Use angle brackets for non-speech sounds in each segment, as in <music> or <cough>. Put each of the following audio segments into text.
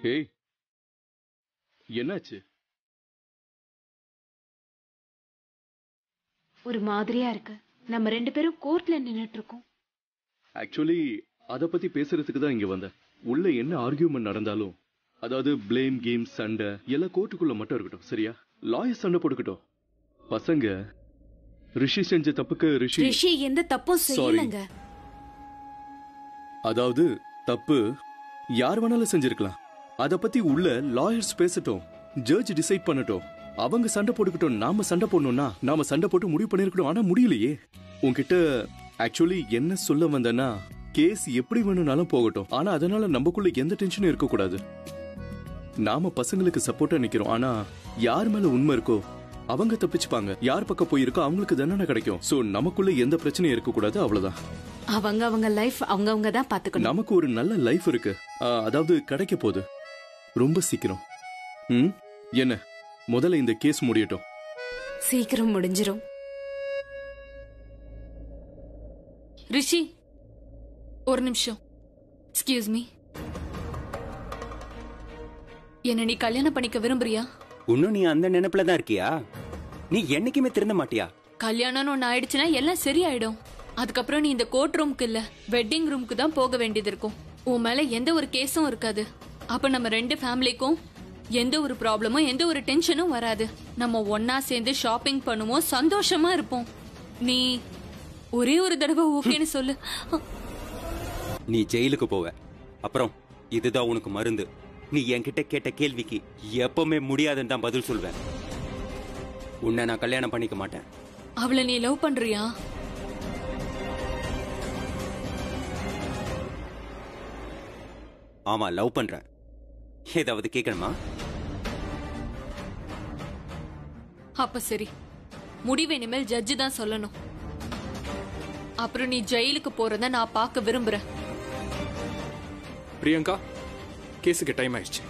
ஏய் என்னாச்சு? ஒரு மாதிரியா இருக்கு. நம்ம ரெண்டு பேரும் கோர்ட்ல நின்னுட்டு இருக்கோம் ஆக்சுவலி அத பத்தி பேசுறதுக்கு தான் இங்க வந்தேன் உள்ள என்ன ஆர்கியூமெண்ட் நடந்தாலும் அதாவது ப்ளேம் கேம் சண்டை எல்லாம் கோர்ட்டுக்குள்ள மட்டும் இருக்கட்டும் சரியா? லாயர் சண்டை போட்டுக்கிட்டோம். பசங்க ரிஷி செஞ்ச தப்புக்கு ரிஷி ரிஷி எந்த தப்பும் செய்யலங்க. அதாவது தப்பு யார் வேணாலும் செஞ்சிருக்கலாம். அத பத்தி உள்ள லாயர்ஸ் பேசட்டும் ஜட்ஜ் டிசைட் பண்ணட்டும். அவங்க சண்டை போட்டுக்கிட்டோம் நாம சண்டை போடணும்னா நாம சண்டை போட்டு முடிவு பண்ணிருக்கணும் ஆனா முடியலையே. உன்கிட்ட ஆக்சுவலி என்ன சொல்ல வந்தேன்னா கேஸ் எப்படி வேணும்னாலும் போகட்டும். ஆனா அதனால நமக்குள்ள எந்த டென்ஷனும் இருக்க கூடாது நாம பசங்களுக்கு சப்போர்ட்டா நிக்கிறோம் ஆனா யார் மேல உண்மை இருக்கோ அவங்க தப்பிச்சுப்பாங்க. யார் பக்கம் போயிருக்கோ அவங்களுக்கு தண்டனை கிடைக்கும். சோ நமக்குள்ள எந்த பிரச்சனையும் இருக்க கூடாது அவ்வளவுதான். அவங்க அவங்க லைஃப் அவங்க அவங்க தான் பாத்துக்கணும் நமக்கு ஒரு நல்ல லைஃப் இருக்கு. அதாவது கிடைக்க போகுது. ரொம்ப சீக்கிரம். ம்? என்ன? முதல்ல இந்த கேஸ் முடியட்டும். சீக்கிரம் முடிஞ்சிரும். ரிஷி ஒரு நிமிஷம். எக்ஸ்கியூஸ் மீ என்ன நீ கல்யாணம் பண்ணிக்க விரும்புறியா? இன்னும் நீ அந்த நினைப்புல தான் இருக்கியா? நீ என்னைக்குமே திருந்த மாட்டியா? கல்யாணம்னு ஒண்ணு ஆயிடுச்சுன்னா எல்லாம் சரியாயிடும். அதுக்கப்புறம் நீ இந்த கோர்ட் ரூமுக்கு இல்ல வெட்டிங் ரூமுக்கு தான் போக வேண்டியது இருக்கும். உன் மேல எந்த ஒரு கேஸும் இருக்காது. அப்ப நம்ம ரெண்டு ஃபேமிலிக்கும் எந்த ஒரு ப்ராப்ளமும் எந்த ஒரு டென்ஷனும் வராது. நம்ம ஒன்னா சேர்ந்து ஷாப்பிங் பண்ணுவோம் சந்தோஷமா இருப்போம். நீ ஒரே ஒரு தடவை ஓகேன்னு <laughs> சொல்லு. நீ ஜெயிலுக்கு போவ. அப்புறம் இதுதான் உனக்கு மருந்து. நீ என்கிட்ட கேட்ட கேள்விக்கு எப்பவுமே முடியாதுன்னு தான் பதில் சொல்வேன். உன்னை நான் கல்யாணம் பண்ணிக்க மாட்டேன். அவளை நீ லவ் பண்றியா? ஆமா லவ் பண்றேன். ஏதாவது கேட்கணுமா அப்ப சரி. முடிவு இனிமேல் ஜட்ஜு தான் சொல்லணும். அப்புறம் நீ ஜெயிலுக்கு போறத நான் பார்க்க விரும்புறேன். பிரியங்கா கேஸுக்கு டைம் ஆயிடுச்சு.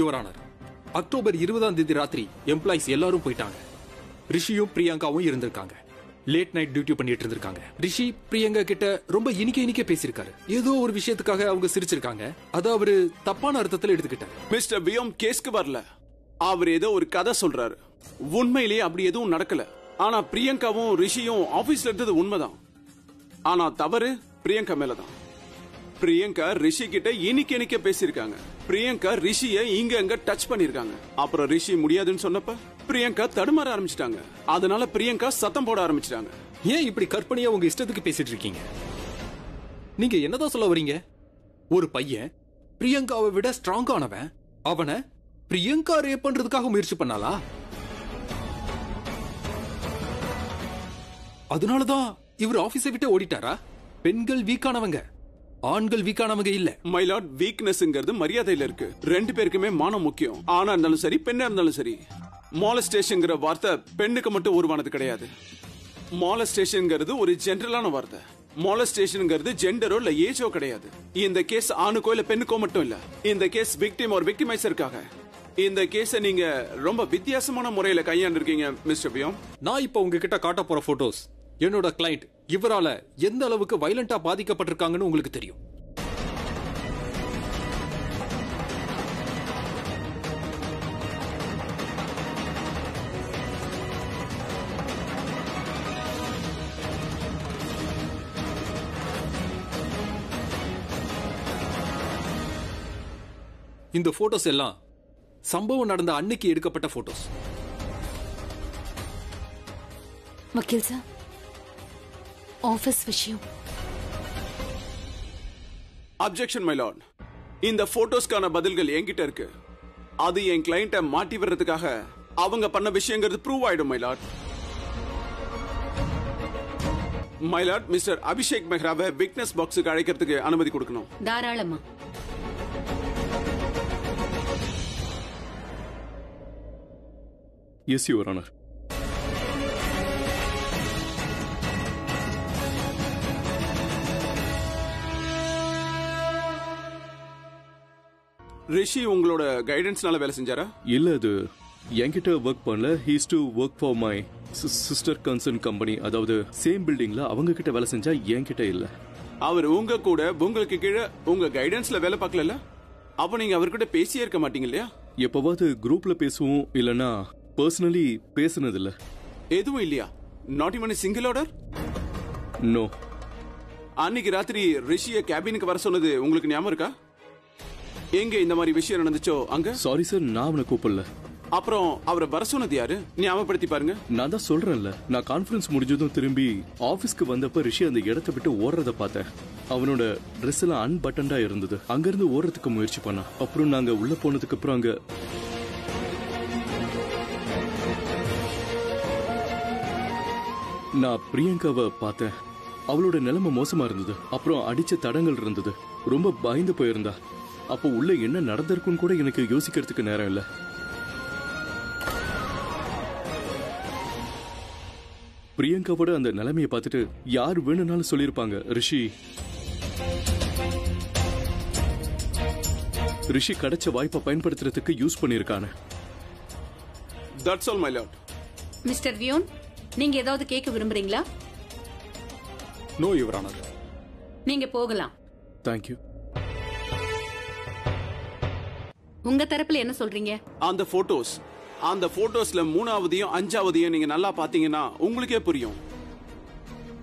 யுவர் ஆனர் அக்டோபர் இருபதாம் தேதி ராத்திரி எம்ப்ளாயிஸ் எல்லாரும் போயிட்டாங்க. ரிஷியும் பிரியங்காவும் இருந்திருக்காங்க. லேட் நைட் டியூட்டி பண்ணிட்டு இருந்திருக்காங்க ரிஷி பிரியங்கா கிட்ட ரொம்ப இனிக்க இனிக்க பேசியிருக்காரு. ஏதோ ஒரு விஷயத்துக்காக அவங்க சிரிச்சிருக்காங்க. அதை அவரு தப்பான அர்த்தத்துல எடுத்துக்கிட்டாரு. மிஸ்டர் வியோம் கேஸ்க்கு வரல. அவர் ஏதோ ஒரு கதை சொல்றாரு. உண்மையிலேயே அப்படி எதுவும் நடக்கல. ஆனா பிரியங்காவும் ரிஷியும் ஆபீஸ்ல இருந்தது உண்மைதான். ஆனா தவறு பிரியங்கா மேலதான். பிரியங்கா ரிஷி கிட்ட இனிக்க இனிக்க பேசியிருக்காங்க. பிரியங்கா ரிஷிய இங்க அங்க டச் பண்ணிருக்காங்க அப்புறம் ரிஷி முடியாதுன்னு சொன்னப்ப பிரியங்கா தடுமாற ஆரம்பிச்சிட்டாங்க. அதனால பிரியங்கா சத்தம் போட ஆரம்பிச்சிட்டாங்க. ஏன் இப்படி கற்பனையா உங்க இஷ்டத்துக்கு பேசிட்டு இருக்கீங்க? நீங்க என்னதான் சொல்ல வரீங்க? ஒரு பையன் பிரியங்காவை விட ஸ்ட்ராங்கானவன் அவனை பிரியங்கா ரேப் பண்றதுக்காக முயற்சி பண்ணாளா? அதனாலதான் இவர் ஆபீஸை விட்டு ஓடிட்டாரா? பெண்கள் வீக்கானவங்க ஆண்கள் வீக்கானவங்க இல்ல. மைலாட் வீக்னஸ்ங்கிறது மரியாதையில இருக்கு. ரெண்டு பேருக்குமே மானம் முக்கியம். ஆணா இருந்தாலும் சரி பெண்ணா இருந்தாலும் சரி. மாலஸ்டேஷன்ங்கிற வார்த்தை பெண்ணுக்கு மட்டும் உருவானது கிடையாது. மாலஸ்டேஷன்ங்கிறது ஒரு ஜென்ரலான வார்த்தை. மாலஸ்டேஷன்ங்கிறது ஜெண்டரோ இல்ல ஏஜோ கிடையாது. இந்த கேஸ் ஆணுக்கோ இல்ல பெண்ணுக்கோ மட்டும் இல்ல. இந்த கேஸ் விக்டிம் ஒரு விக்டிமைசருக்காக இந்த கேஸ நீங்க ரொம்ப வித்தியாசமான முறையில கையாண்டிருக்கீங்க மிஸ்டர் பியோம் நான் இப்ப உங்ககிட்ட காட்ட போற போட்டோஸ் என்னோட கிளைண்ட் இவரால எந்த அளவுக்கு வைலண்டா பாதிக்கப்பட்டிருக்காங்கன்னு உங்களுக்கு தெரியும். இந்த போட்டோஸ் எல்லாம் சம்பவம் நடந்த அன்னைக்கு எடுக்கப்பட்ட போட்டோஸ் வக்கீல் சார் ஆபீஸ் விஷயம். அப்ஜெக்ஷன் மை லார்ட் இந்த போட்டோஸ்க்கான பதில்கள் என்கிட்ட இருக்கு. அது என் கிளைண்ட்டை மாட்டி விடுறதுக்காக அவங்க பண்ண விஷயங்கிறது ப்ரூவ் ஆயிடும் my lord my lord mister Abhishek மெஹ்ராவை witness பாக்ஸுக்கு அழைக்கிறதுக்கு அனுமதி கொடுக்கணும். தாராளமா. எஸ் யுவர் ஆனர் ரிஷி உங்களோட கைடன்ஸ்னால வேலை செஞ்சாரா? இல்ல அது என்கிட்ட ஒர்க் பண்ணல. He's to work for my sister concern company அதாவது சேம் பில்டிங்ல அவங்க கிட்ட வேலை செஞ்சா என்கிட்ட இல்ல. அவர் உங்க கூட உங்களுக்கு கீழே உங்க கைடன்ஸ்ல வேலை பார்க்கல அப்ப நீங்க அவர்கிட்ட பேசியே இருக்க மாட்டீங்க இல்லையா? எப்பவாவது குரூப்ல பேசுவோம் இல்லனா பர்சனலி பேசுனது இல்ல எதுவும் இல்லையா? நாட் இவன் சிங்கிள் ஆர்டர் நோ அன்னைக்கு ராத்திரி ரிஷிய கேபினுக்கு வர சொன்னது உங்களுக்கு ஞாபகம் இருக்கா? எங்க இந்த மாதிரி விஷயம் நடந்துச்சோ அங்க? சாரி சார் நான் அவனை கூப்பிடல. அப்புறம் அவரை வர சொன்னது யாரு? ஞாபகப்படுத்தி பாருங்க. நான் தான் சொல்றேன்ல. நான் கான்ஃபரன்ஸ் முடிஞ்சதும் திரும்பி ஆபீஸ்க்கு வந்தப்ப ரிஷி அந்த இடத்தை விட்டு ஓடுறத பார்த்தேன். அவனோட ட்ரெஸ் எல்லாம் அன்பட்டண்டா இருந்தது. அங்கிருந்து ஓடுறதுக்கு முயற்சி பண்ணான். அப்புறம் நாங்க உள்ள போனதுக்கு அப்புறம் அங்க நான் பிரியங்காவை பார்த்தேன். அவளோட நிலைமை மோசமா இருந்தது. அப்புறம் அடிச்ச தடங்கள் இருந்தது. ரொம்ப பயந்து போயிருந்தா. அப்போ உள்ள என்ன நடந்திருக்குன்னு கூட எனக்கு யோசிக்கிறதுக்கு நேரம் இல்லை. பிரியங்காவோட அந்த நிலைமையை பார்த்துட்டு யார் வேணும்னாலும் சொல்லியிருப்பாங்க. ரிஷி. ரிஷி கிடைச்ச வாய்ப்பை பயன்படுத்துறதுக்கு use பண்ணியிருக்கானு. That's all my lord mister வியோன் நீங்க ஏதாவது கேட்க விரும்புறீங்களா? நோ யுவர் ஆனர் நீங்க போகலாம். தேங்க்யூ உங்க தரப்புல என்ன சொல்றீங்க? அந்த போட்டோஸ் அந்த போட்டோஸ்ல மூணாவதையும் அஞ்சாவதையும் நீங்க நல்லா பாத்தீங்கன்னா உங்களுக்கே புரியும்.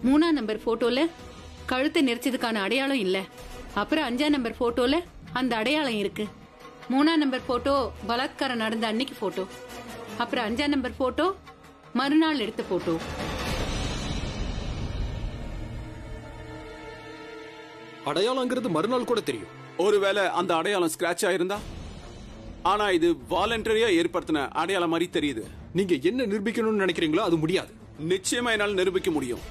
மூணாம் நம்பர் போட்டோல கழுத்தை நெரிச்சதுக்கான அடையாளம் இல்ல. அப்புறம் அஞ்சாம் நம்பர் போட்டோல அந்த அடையாளம் இருக்கு. மூணாம் நம்பர் போட்டோ பலாத்காரம் நடந்த அன்னைக்கு போட்டோ அப்புறம் அஞ்சாம் நம்பர் போட்டோ மறுநாள் எடுத்த போட்டோ அடையாளங்கிறது மறுநாள் கூட தெரியும். ஒருவேளை அந்த அடையாளம் ஸ்கிராச் ஆயிருந்தா? ஆனா இது வாலண்டரியா ஏற்படுத்தின அடையாளம் மாதிரி தெரியுது. நீங்க என்ன நிரூபிக்கணும்னு நினைக்கிறீங்களோ அது முடியாது. நிச்சயமா என்னால் நிரூபிக்க முடியும்.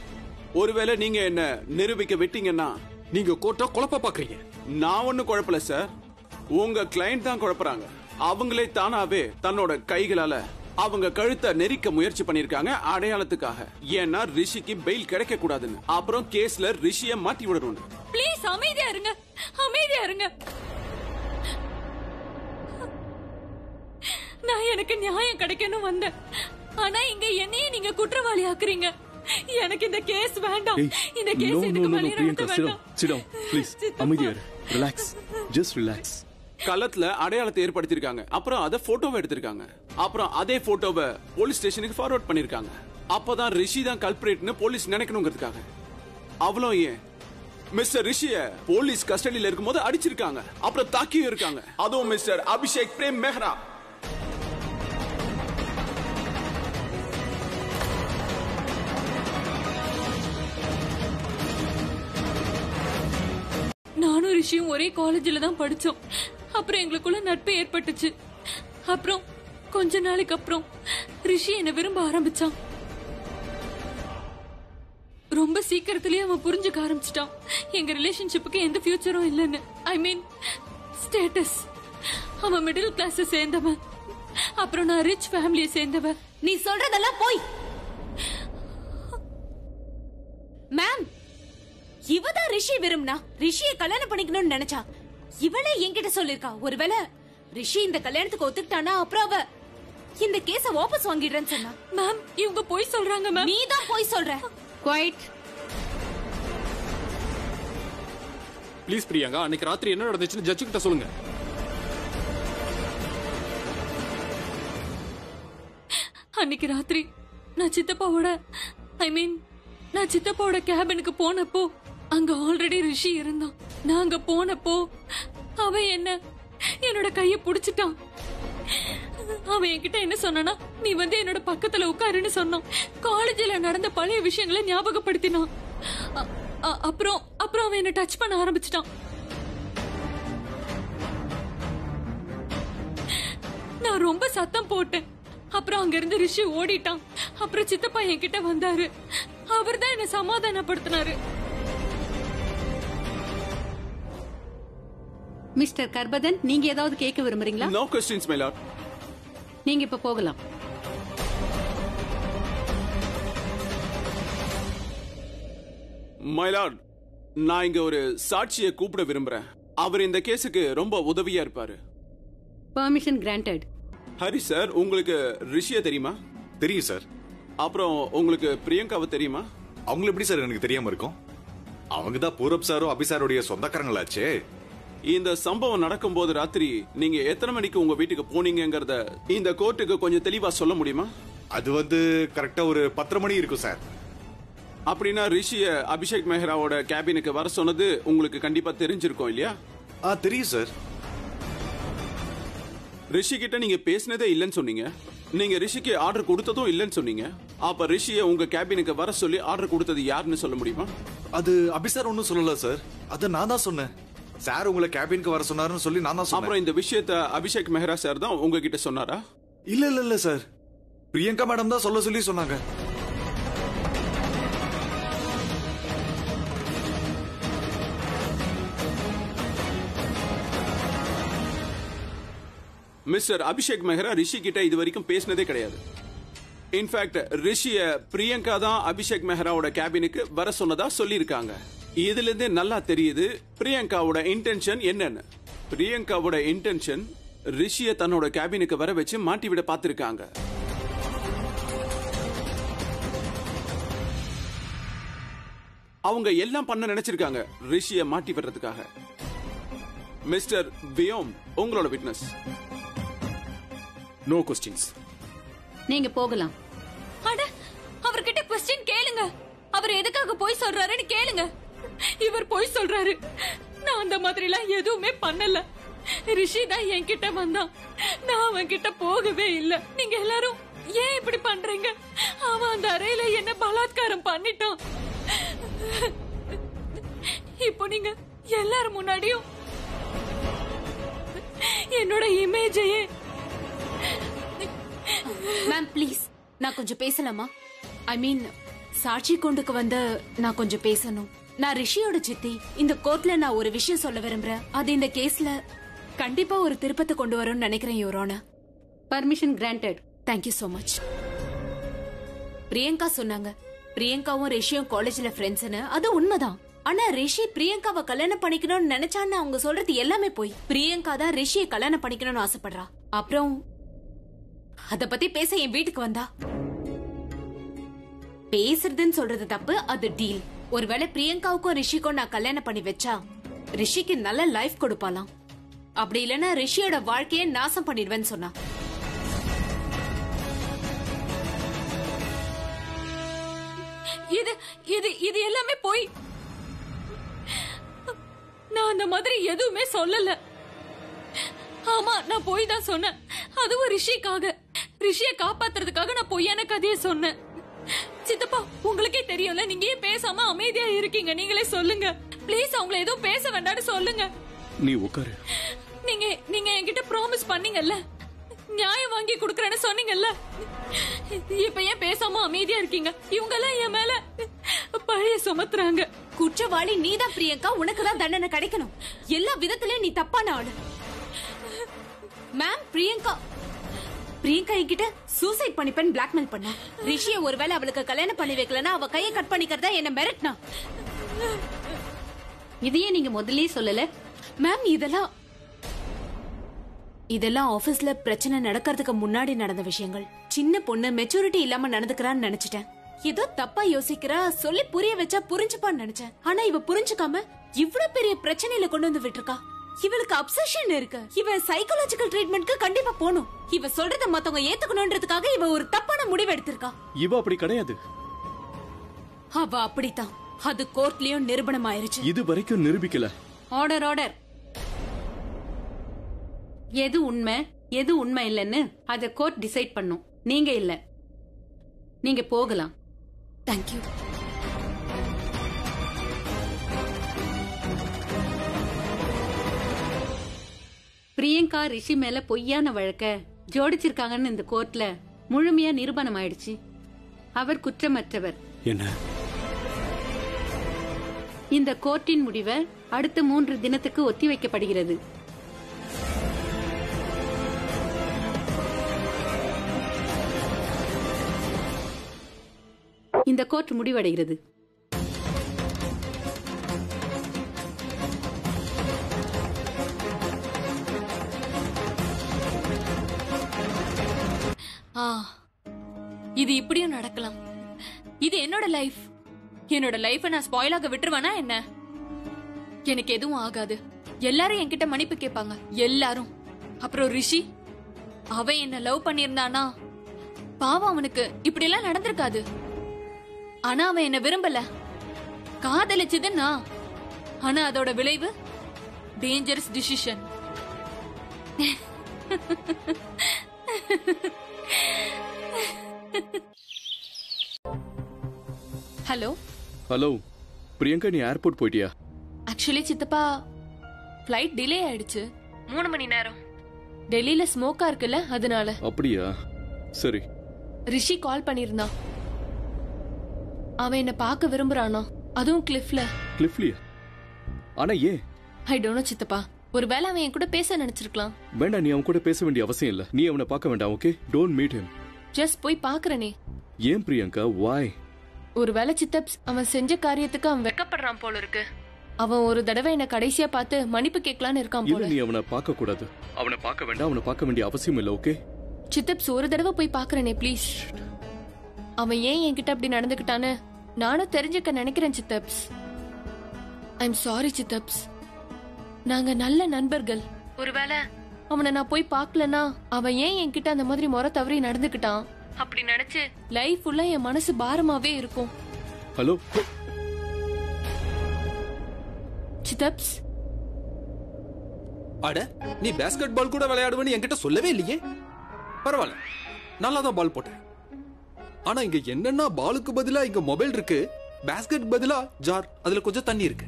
ஒருவேளை நீங்க என்ன நிரூபிக்க விட்டீங்கன்னா? நீங்க கோர்ட்டை குழப்ப பாக்குறீங்க நான் ஒண்ணு குழப்பல சார் உங்க கிளையண்ட் தான் குழப்பறாங்க. அவங்களே தானாவே தன்னோட கைகளால அவங்க கழுத்தை நெரிக்க முயற்சி பண்ணிருக்காங்க அடையாளத்துக்காக. ஏன்னா ரிஷிக்கு பெயில் கிடைக்க கூடாதுன்னு அப்புறம் கேஸ்ல ரிஷிய மாட்டி விடணும் ப்ளீஸ் அமைதியா இருங்க. அமைதியா இருங்க. நான் எனக்கு நியாயம் கிடைக்கணும் வந்தேன். ஆனா இங்க என்னையே நீங்க குற்றவாளி ஆக்குறீங்க எனக்கு இந்த கேஸ் வேண்டாம். இந்த கேஸ் எனக்கு வேண்டாம். சிடம் ப்ளீஸ் <laughs> அமைதியா இரு. ரிலாக்ஸ் ஜஸ்ட் ரிலாக்ஸ் களத்துல அடையாளத்தை ஏற்படுத்திருக்காங்க அப்புறம் அதை போட்டோவை எடுத்திருக்காங்க. அப்புறம் அதே போட்டோவை போலீஸ் ஸ்டேஷனுக்கு ஃபார்வர்ட் பண்ணிருக்காங்க. அப்பதான் ரிஷி தான் கல்பரேட்னு போலீஸ் நினைக்கணுங்கிறதுக்காக. அவ்வளோ ஏன்? மிஸ்டர் ரிஷிய போலீஸ் கஸ்டடியில இருக்கும்போது அடிச்சிருக்காங்க. அப்புறம் தாக்கியும் இருக்காங்க. அதுவும் மிஸ்டர் அபிஷேக் பிரேம் மெஹ்ரா. நானும் ரிஷியும் ஒரே காலேஜில் தான் படித்தோம் அப்புறம் எங்களுக்குள்ள நட்பு ஏற்பட்டுச்சு. அப்புறம் கொஞ்ச நாளைக்கு அப்புறம் ரிஷி என்ன விரும்ப ஆரம்பிச்சான். ரொம்ப சீக்கிரத்திலேயே அவன் புரிஞ்சுக்க ஆரம்பிச்சிட்டான். எங்க ரிலேஷன்ஷிப்புக்கு எந்த ஃபியூச்சரும் இல்லைன்னு. ஐ மீன் ஸ்டேட்டஸ் அவன் மிடில் கிளாஸ் சேர்ந்தவன். அப்புறம் நான் ரிச் ஃபேமிலியை சேர்ந்தவன். நீ சொல்றதெல்லாம் போய். மேம் இவதான் ரிஷி விரும்பினா ரிஷிய கல்யாணம் பண்ணிக்கணும்னு நினைச்சா இவளே என்கிட்ட சொல்லிருக்கா ஒருவேளை ரிஷி இந்த கல்யாணத்துக்கு ஒத்துக்கிட்டானா? அப்புறம் அவ இந்த கேஸ வாபஸ் வாங்கிடுறேன்னு சொன்னா. மேம் இவங்க போய் சொல்றாங்க மேம். நீ தான் போய் சொல்ற. குவைட். ப்ளீஸ் பிரியங்கா அன்னைக்கு ராத்திரி என்ன நடந்துச்சுன்னு ஜட்ஜு கிட்ட சொல்லுங்க. அன்னைக்கு ராத்திரி நான் சித்தப்பாவோட ஐ மீன் நான் சித்தப்பாவோட கேபினுக்கு போனப்போ அங்க ஆல்ரெடி ரிஷி இருந்தான். நான் அங்க போனப்போ அவன் என்ன என்னோட கைய புடிச்சிட்டான். அவன் என்கிட்ட என்ன சொன்னானா? நீ வந்து என்னோட பக்கத்துல உட்காருன்னு சொன்னான். காலேஜ்ல நடந்த பழைய விஷயங்களை ஞாபகப்படுத்தினான். அப்புறம் அப்புறம் அவன் என்ன டச் பண்ண ஆரம்பிச்சிட்டான். நான் ரொம்ப சத்தம் போட்டேன். அப்புறம் அங்க இருந்து ரிஷி ஓடிட்டான். அப்புறம் சித்தப்பா என்கிட்ட வந்தாரு. அவர் தான் என்ன சமாதானப்படுத்தினாரு. மிஸ்டர் கர்பதன் நீங்க ஏதாவது கேட்க விரும்புறீங்களா? நோ கொஸ்டின்ஸ் மை லார்ட் நீங்க இப்ப போகலாம். மை லார்ட் நான் இங்க ஒரு சாட்சியை கூப்பிட விரும்புறேன். அவர் இந்த கேஸுக்கு ரொம்ப உதவியா இருப்பாரு. பெர்மிஷன் கிராண்டட் ஹரி சார் உங்களுக்கு ரிஷிய தெரியுமா? தெரியும் சார் அப்புறம் உங்களுக்கு பிரியங்காவை தெரியுமா? அவங்கள எப்படி சார் எனக்கு தெரியாம இருக்கும்? அவங்க தான் பூரப் சாரும் அபிசாருடைய சொந்தக்காரங்களாச்சே. இந்த சம்பவம் நடக்கும்போது ராத்திரி நீங்க எத்தனை மணிக்கு உங்க வீட்டுக்கு போனீங்கங்கறத இந்த கோர்ட்டுக்கு கொஞ்சம் தெளிவா சொல்ல முடியுமா? அது வந்து கரெக்டா ஒரு பத்தரை மணி இருக்கும் சார். அப்படின்னா ரிஷிய அபிஷேக் மெஹ்ராவோட கேபினுக்கு வர சொன்னது உங்களுக்கு கண்டிப்பா தெரிஞ்சிருக்கும் இல்லையா? ஆ தெரியும் சார். ரிஷி கிட்ட நீங்க பேசினதே இல்லைன்னு சொன்னீங்க. நீங்க ரிஷிக்கு ஆர்டர் கொடுத்ததும் இல்லைன்னு சொன்னீங்க. அப்ப ரிஷிய உங்க கேபினுக்கு வர சொல்லி ஆர்டர் கொடுத்தது யாருன்னு சொல்ல முடியுமா? அது அபிசார் ஒன்றும் சொல்லல சார். அதை நான் தான் சொன்னேன். சார் உங்களை கேபினுக்கு வர சொன்னாருன்னு சொல்லி நான் தான் அப்புறம் இந்த விஷயத்த அபிஷேக் மெஹ்ரா சார் தான் உங்ககிட்ட சொன்னாரா? இல்ல இல்ல இல்ல சார். பிரியங்கா மேடம் தான் சொல்ல சொல்லி சொன்னாங்க. மிஸ்டர் அபிஷேக் மெஹ்ரா ரிஷி கிட்ட இது வரைக்கும் பேசினதே கிடையாது. இன்ஃபேக்ட் ரிஷிய பிரியங்கா தான் அபிஷேக் மெஹ்ராவோட கேபினுக்கு வர சொன்னதா சொல்லியிருக்காங்க. இதுல இருந்தே நல்லா தெரியுது பிரியங்காவோட இன்டென்ஷன் என்னன்னு. பிரியங்காவோட இன்டென்ஷன் ரிஷிய தன்னோட கேபினுக்கு வர வச்சு மாட்டி விட பார்த்திருக்காங்க. அவங்க எல்லாம் பண்ண நினைச்சிருக்காங்க ரிஷிய மாட்டி விடுறதுக்காக. மிஸ்டர் வியோம் உங்களோட விட்னஸ் நோ கொஸ்டின்ஸ் நீங்க போகலாம். அட அவர்கிட்ட கொஸ்டின் கேளுங்க. அவர் எதுக்காக போய் சொல்றாருன்னு கேளுங்க. இவர் போய் சொல்றாரு. நான் அந்த மாதிரி எல்லாம் எதுவுமே பண்ணல. ரிஷி தான் என்கிட்ட வந்தான் நான் அவன் கிட்ட போகவே இல்ல. நீங்க எல்லாரும் ஏன் இப்படி பண்றீங்க? அவன் அந்த அறையில என்ன பலாத்காரம் பண்ணிட்டான். இப்போ நீங்க எல்லாரும் முன்னாடியும் என்னோட இமேஜையே மேம் ப்ளீஸ் நான் கொஞ்சம் பேசலாமா? ஐ மீன் சாட்சி கொண்டுக்கு வந்து நான் கொஞ்சம் பேசணும். நான் ரிஷியோட சித்தி. இந்த கோர்ட்ல நான் ஒரு விஷயம் சொல்ல விரும்புறேன். அது இந்த கேஸ்ல கண்டிப்பா ஒரு திருப்பத்தை கொண்டு வரும்னு நினைக்கிறேன் your honour permission granted thank you so much Priyanka சொன்னாங்க. பிரியங்காவும் ரிஷியும் காலேஜ்ல ஃப்ரெண்ட்ஸ்னு அது உண்மைதான். ஆனா ரிஷி பிரியங்காவை கல்யாணம் பண்ணிக்கணும்னு நினைச்சான்னு அவங்க சொல்றது எல்லாமே போய். பிரியங்கா தான் ரிஷியை கல்யாணம் பண்ணிக்கணும்னு ஆசைப்படுறா. அப்புறம் அத பத்தி பேச என் வீட்டுக்கு வந்தா. பேசுறதுன்னு சொல்றது தப்பு அது டீல் ஒருவேளை பிரியங்காவுக்கும் ரிஷிக்கும் நான் கல்யாணம் பண்ணி வச்சா ரிஷிக்கு நல்ல லைஃப் கொடுப்பாலாம் அப்படி இல்லைன்னா ரிஷியோட வாழ்க்கையை நாசம் பண்ணிடுவேன்னு சொன்னா. இது இது இது எல்லாமே போய் நான் அந்த மாதிரி எதுவுமே சொல்லல. ஆமா நான் போய் தான் சொன்னேன். அதுவும் ரிஷிக்காக. ரிஷிய காப்பாத்துறதுக்காக நான் பொய்யான கதையை சொன்னேன். சித்தப்பா உங்களுக்கே தெரியும்ல நீங்க ஏன் பேசாம அமைதியா இருக்கீங்க? நீங்களே சொல்லுங்க. ப்ளீஸ் அவங்கள எதுவும் பேச வேண்டாம்னு சொல்லுங்க. நீ உட்காரு. நீங்க நீங்க என்கிட்ட ப்ராமிஸ் பண்ணீங்கல்ல? நியாயம் வாங்கி குடுக்கறேன்னு சொன்னீங்கல்ல? இப்ப ஏன் பேசாம அமைதியா இருக்கீங்க? இவங்க எல்லாம் என் மேல பழைய சுமத்துறாங்க. குற்றவாளி நீதான் பிரியங்கா. உனக்கு தான் தண்டனை கிடைக்கணும். எல்லா விதத்திலயும் நீ தப்பான ஆளு. மேம் பிரியங்கா பிரியங்கா என்கிட்ட சூசைட் பண்ணிப்பேன் பிளாக்மெயில் பண்ண. ரிஷிய ஒருவேளை அவளுக்கு கல்யாணம் பண்ணி வைக்கலனா அவ கையை கட் பண்ணிக்கிறதா என்ன மிரட்டினா? இதையே நீங்க முதல்லயே சொல்லல. மேம் இதெல்லாம் இதெல்லாம் ஆபீஸ்ல பிரச்சனை நடக்கிறதுக்கு முன்னாடி நடந்த விஷயங்கள். சின்ன பொண்ணு மெச்சூரிட்டி இல்லாம நடந்துக்கிறான்னு நினைச்சிட்டேன். ஏதோ தப்பா யோசிக்கிறா சொல்லி புரிய வச்சா புரிஞ்சுப்பான்னு நினைச்சேன். ஆனா இவ புரிஞ்சுக்காம இவ்வளவு பெரிய பிரச்சனையில கொண்டு வந்து விட்டுருக்கா. இவளுக்கு அப்சஷன் இருக்கு. இவ சைக்காலஜிக்கல் ட்ரீட்மெண்ட்க்கு கண்டிப்பா போகணும். இவ சொல்றத மத்தவங்க ஏத்துக்கணும்ன்றதுக்காக இவ ஒரு தப்பான முடிவு எடுத்திருக்கா. இவ அப்படி கிடையாது. அவ அப்படித்தான். அது கோர்ட்லயும் நிரூபணம் ஆயிருச்சு இது வரைக்கும் நிரூபிக்கல. ஆர்டர் ஆர்டர் எது உண்மை எது உண்மை இல்லைன்னு அத கோர்ட் டிசைட் பண்ணும். நீங்க இல்ல. நீங்க போகலாம். தேங்க்யூ பிரியங்கா ரிஷி மேல பொய்யான வழக்க ஜோடிச்சிருக்காங்கன்னு இந்த கோர்ட்ல முழுமையா நிரூபணம் ஆயிடுச்சு அவர் குற்றமற்றவர். என்ன? இந்த கோர்ட்டின் முடிவை அடுத்த மூன்று தினத்துக்கு ஒத்திவைக்கப்படுகிறது. இந்த கோர்ட் முடிவடைகிறது. ஆ இது இப்படியும் நடக்கலாம். இது என்னோட லைஃப். என்னோட லைஃப நான் ஸ்பாயில் ஆக விட்டுருவேனா என்ன? எனக்கு எதுவும் ஆகாது. எல்லாரும் என்கிட்ட மன்னிப்பு கேட்பாங்க. எல்லாரும். அப்புறம் ரிஷி அவன் என்ன லவ் பண்ணியிருந்தானா? பாவம் அவனுக்கு. இப்படி எல்லாம் நடந்திருக்காது. ஆனா அவன் என்ன விரும்பல. காதலிச்சதுன்னா. ஆனா அதோட விளைவு dangerous decision <laughs> hello. Hello Priyanka நீ ஏர்போர்ட் போயிட்டியா? ஆக்சுவலி சித்தப்பா ஃப்ளைட் டிலே ஆயிடுச்சு. மூணு மணி நேரம். டெல்லியில ஸ்மோக்கா இருக்குல்ல அதனால. அப்படியா? சரி. ரிஷி கால் பண்ணியிருந்தான். அவன் என்ன பார்க்க விரும்புறானா? அதுவும் கிளிஃப்ல கிளிஃப்லியா ஆனா ஏன்? ஐ டோன்ட் சித்தப்பா. ஒருவேளை அவன் என் கூட பேச நினைச்சிருக்கலாம். வேண்டாம் நீ அவன் கூட பேச வேண்டிய அவசியம் இல்ல. நீ அவனை பார்க்க வேண்டாம் okay don't meet him. Just போய் பாக்குறனே ஏன் பிரியங்கா? வாய் ஒருவேளை சித்தப்ஸ் அவன் செஞ்ச காரியத்துக்கு அவன் வெக்கப்படுறான் போல இருக்கு அவன் ஒரு தடவை என்ன கடைசியா பார்த்து மன்னிப்பு கேட்கலான்னு இருக்கான் இல்ல போல. நீ அவனை பார்க்க கூடாது அவனை பார்க்க வேண்டாம் அவனை பார்க்க வேண்டிய அவசியம் இல்ல ஓகே சித்தப்ஸ் ஒரு தடவை போய் பாக்குறனே ப்ளீஸ் அவன் ஏன் என்கிட்ட அப்படி நடந்துக்கிட்டான்னு நானும் தெரிஞ்சுக்க நினைக்கிறேன் சித்தப்ஸ். I'm sorry சித்தப்ஸ். நாங்க நல்ல நண்பர்கள். ஒருவேளை அவனை நான் போய் பார்க்கலனா அவன் ஏன் என்கிட்ட அந்த மாதிரி முறை தவறி நடந்துக்கிட்டான்? அப்படி நினைச்சு லைஃப் ஃபுல்லா என் மனசு பாரமாவே இருக்கும். ஹலோ சித்தப்ஸ்? அட நீ பேஸ்கெட் பால் கூட விளையாடுவேன்னு என்கிட்ட சொல்லவே இல்லையே. பரவாயில்ல நல்லா தான் பால் போட்டேன். ஆனா இங்க என்னன்னா பாலுக்கு பதிலா இங்க மொபைல் இருக்கு. பேஸ்கெட் பதிலா ஜார் அதுல கொஞ்சம் தண்ணி இருக்கு.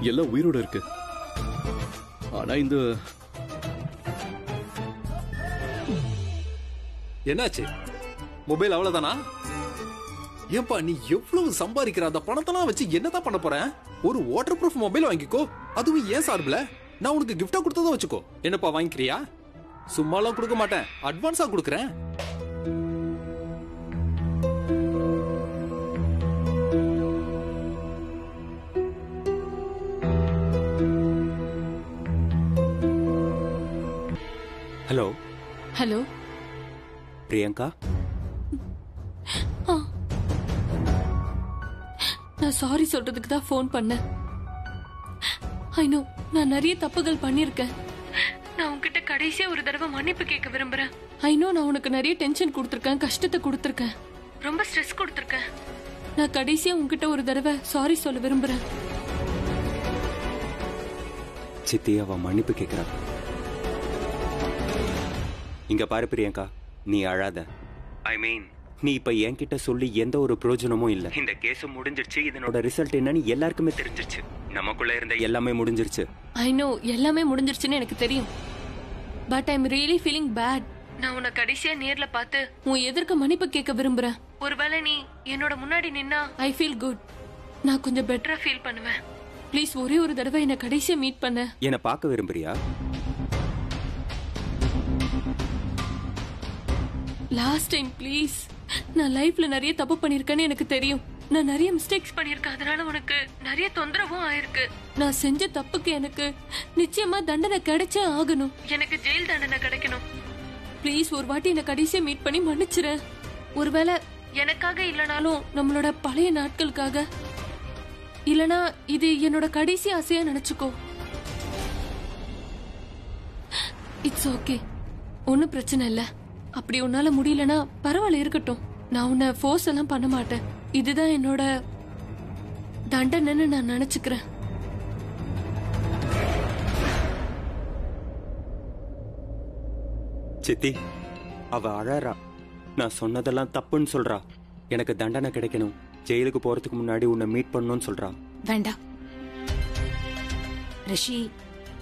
எல்லாம் உயிரோட இருக்கு. ஆனா இந்த என்னாச்சு? மொபைல் அவ்வளவுதானா? ஏன்பா நீ எவ்வளவு சம்பாதிக்கிற? அந்த பணத்தெல்லாம் வச்சு என்னதான் பண்ண போற? ஒரு வாட்டர் ப்ரூஃப் மொபைல் வாங்கிக்கோ. அதுவும் ஏன் சார்பில்? நான் உனக்கு கிஃப்டா கொடுத்ததா வச்சுக்கோ. என்னப்பா வாங்கிக்கிறியா? சும்மாலாம் கொடுக்க மாட்டேன். அட்வான்ஸா கொடுக்குறேன். ஹலோ. ஹலோ. பிரியங்கா? நான் சாரி சொல்றதுக்கு தான் ஃபோன் பண்ணேன். ஐ நோ நான் நிறைய தப்புகள் பண்ணிருக்கேன் நான் உன்கிட்ட கடைசியா ஒரு தடவை மன்னிப்பு கேட்க விரும்புறேன். ஐ நோ நான் உனக்கு நிறைய டென்ஷன் கொடுத்துருக்கேன் கஷ்டத்தை கொடுத்துருக்கேன். ரொம்ப ஸ்ட்ரெஸ் கொடுத்துருக்கேன். நான் கடைசியா உன்கிட்ட ஒரு தடவை சாரி சொல்ல விரும்புறேன். சித்தி அவ மன்னிப்பு கேக்குறா. இங்க பாரு பிரியங்கா நீ அழாத. ஐ மீன் நீ இப்ப என்கிட்ட சொல்லி எந்த ஒரு பிரயோஜனமும் இல்ல. இந்த கேஸ் முடிஞ்சிருச்சு இதனோட ரிசல்ட் என்னன்னு எல்லாருக்குமே தெரிஞ்சிருச்சு. நமக்குள்ள இருந்த எல்லாமே முடிஞ்சிருச்சு. ஐ நோ எல்லாமே முடிஞ்சிருச்சுன்னு எனக்கு தெரியும். But I'm really feeling bad நான் உன்னை கடைசியா நேர்ல பார்த்து உன் எதிர்க்க மன்னிப்பு கேட்க விரும்புறேன். ஒருவேளை நீ என்னோட முன்னாடி நின்னா ஐ ஃபீல் குட் நான் கொஞ்சம் பெட்டரா ஃபீல் பண்ணுவேன். ப்ளீஸ் ஒரே ஒரு தடவை என்ன கடைசியா மீட் பண்ண. என்னை பார்க்க விரும்புறியா? லாஸ்ட் டைம் ப்ளீஸ் நான் லைஃப்ல நிறைய தப்பு பண்ணிருக்கேன்னு எனக்கு தெரியும். நான் நிறைய மிஸ்டேக்ஸ் பண்ணிருக்கேன் அதனால உனக்கு நிறைய தொந்தரவும் ஆயிருக்கு. நான் செஞ்ச தப்புக்கு எனக்கு நிச்சயமா தண்டனை கிடைச்சே ஆகணும். எனக்கு ஜெயில் தண்டனை கிடைக்கணும். ப்ளீஸ் ஒரு வாட்டி என்ன கடைசியா மீட் பண்ணி மன்னிச்சிரு. ஒருவேளை எனக்காக இல்லனாலும் நம்மளோட பழைய நாட்களுக்காக. இல்லனா இது என்னோட கடைசி ஆசையா நினைச்சுக்கோ. இட்ஸ் ஓகே ஒன்னும் பிரச்சனை இல்லை. அப்படி உன்னால முடியலனா பரவாயில்ல இருக்கட்டும். நான் உன்னை ஃபோர்ஸ் எல்லாம் பண்ண மாட்டேன். இதுதான் என்னோட தண்டனைன்னு நான் நினைச்சுக்கிறேன். சித்தி அவ அழறா. நான் சொன்னதெல்லாம் தப்புன்னு சொல்றா. எனக்கு தண்டனை கிடைக்கணும். ஜெயிலுக்கு போறதுக்கு முன்னாடி உன்னை மீட் பண்ணணும்னு சொல்றா. வேண்டாம் ரிஷி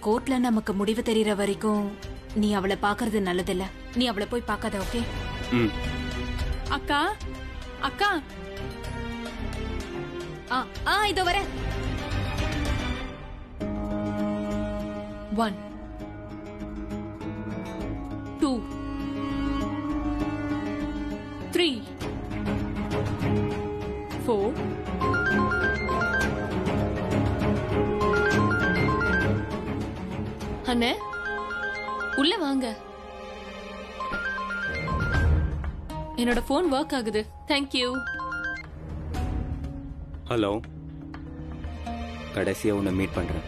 கோர்ட்ல நமக்கு முடிவு தெரியற வரைக்கும் நீ அவளை பாக்குறது நல்லதில்ல. நீ அவளை போய் பார்க்காத ஓகே அக்கா அக்கா. ஆ ஆ இதோ வரேன் ஒன் டூ த்ரீ ஃபோர் அண்ணே? என்னோட ஃபோன் ஒர்க் ஆகுது. தேங்க்யூ ஹலோ கடைசியா உன்னை மீட் பண்றேன்.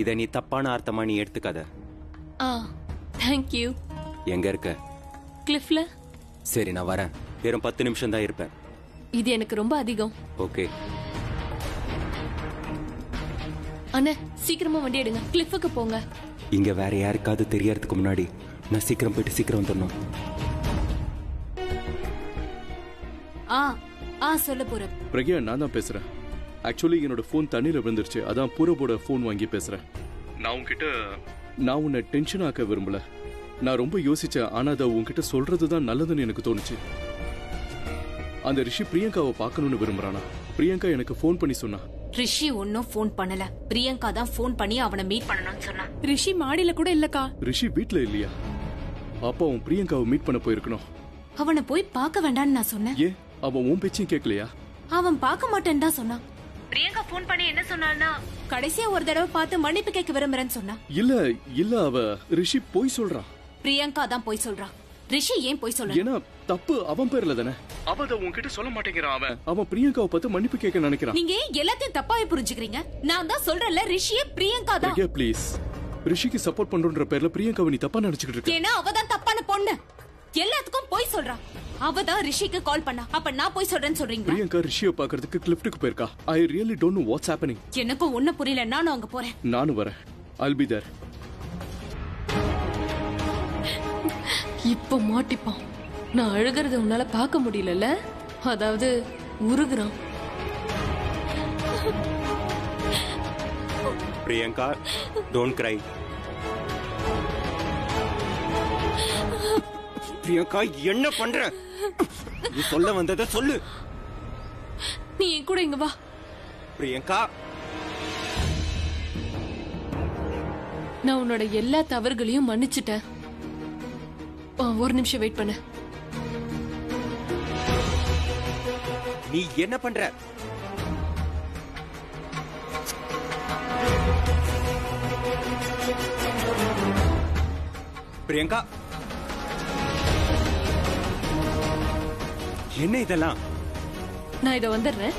இதை நீ தப்பான அர்த்தமா நீ எடுத்துக்காத. ஆ தேங்க்யூ எங்க இருக்க? கிளிஃப்ல சரி நான் வரேன். வெறும் பத்து நிமிஷம் தான் இருப்பேன். இது எனக்கு ரொம்ப அதிகம். ஓகே. அண்ணே சீக்கிரமா வண்டி எடுங்க. கிளிஃபுக்கு போங்க. இங்க வேற யாருக்காவது தெரியறதுக்கு முன்னாடி நான் சீக்கிரம் போயிட்டு சீக்கிரம் வந்துடணும் ஆ ஆ சொல்ல போறேன். பிரக்யா நான் தான் பேசுறேன். ஆக்சுவலி என்னோட ஃபோன் தண்ணியில விழுந்துருச்சு. அதான் பூரவோட ஃபோன் வாங்கி பேசுறேன். நான் உன்கிட்ட நான் உன்னை டென்ஷன் ஆக்க விரும்பல. நான் ரொம்ப யோசிச்சேன். ஆனா அதை உன்கிட்ட சொல்றது தான் நல்லதுன்னு எனக்கு தோணுச்சு. அந்த ரிஷி பிரியங்காவை பார்க்கணும்னு விரும்புறானா? பிரியங்கா எனக்கு ஃபோன் பண்ணி சொன்னா. ரிஷி ஒன்னும் ஃபோன் பண்ணல. பிரியங்கா தான் ஃபோன் பண்ணி அவனை மீட் பண்ணணும்னு சொன்னா. ரிஷி மாடியில கூட இல்லக்கா. ரிஷி வீட்ல இல்லையா? அப்பா அவன் பிரியங்காவை மீட் பண்ண போயிருக்கணும். அவனை போய் பார்க்க வேண்டாம்னு நான் சொன்னேன். ஏன்? அவன் உன் பேச்சையும் கேட்கலையா? அவன் பார்க்க மாட்டேன்னு தான் சொன்னான். பிரியங்கா ஃபோன் பண்ணி என்ன சொன்னான்னா கடைசியா ஒரு தடவை பார்த்து மன்னிப்பு கேட்க விரும்புறேன்னு சொன்னா இல்ல இல்ல அவ ரிஷி போய் சொல்றான் பிரியங்கா தான் போய் சொல்றான் ரிஷி ஏன் போய் சொல்ற ஏன்னா தப்பு அவன் பேர்ல தானே. அவ அதை உன்கிட்ட சொல்ல மாட்டேங்கிறான் அவன். அவன் பிரியங்காவை பார்த்து மன்னிப்பு கேட்க நினைக்கிறான். நீங்க ஏன் எல்லாத்தையும் தப்பாவே புரிஞ்சுக்கிறீங்க? நான் தான் சொல்றேன்ல ரிஷியே பிரியங்கா தான். ப்ளீஸ் ரிஷிக்கு சப்போர்ட் பண்றோன்ற பேர்ல பிரியங்காவை நீ தப்பா நினைச்சுக்கிட்டு இருக்க. ஏன்னா அவ தான் தப்பான பொண்ணு. எல்லாத்துக்கும் போய் சொல்றா அவ தான் ரிஷிக்கு கால் பண்ணா. அப்ப நான் போய் சொல்றேன்னு சொல்றீங்க பிரியங்கா ரிஷியை பாக்குறதுக்கு கிளிஃப்ட்டுக்கு போயிருக்கா. I really don't know what's happening எனக்கும் ஒண்ணு புரியல. நானும் அங்க போறேன். நானும் வரேன். I'll be there. இப்ப மாட்டிப்பான். நான் அழுகிறத உன்னால பார்க்க முடியலல்ல? அதாவது உருகுறான். பிரியங்கா டோன்ட் கிரை பிரியங்கா என்ன பண்ற? நீ சொல்ல வந்ததை சொல்லு. நீ என் கூட இங்க வா. பிரியங்கா. நான் உன்னோட எல்லா தவறுகளையும் மன்னிச்சிட்டேன். ஒரு நிமிஷம் வெயிட் பண்ணு. நீ என்ன பண்ற? பிரியங்கா. என்ன இதெல்லாம்? நான் இதை வந்துடுறேன்.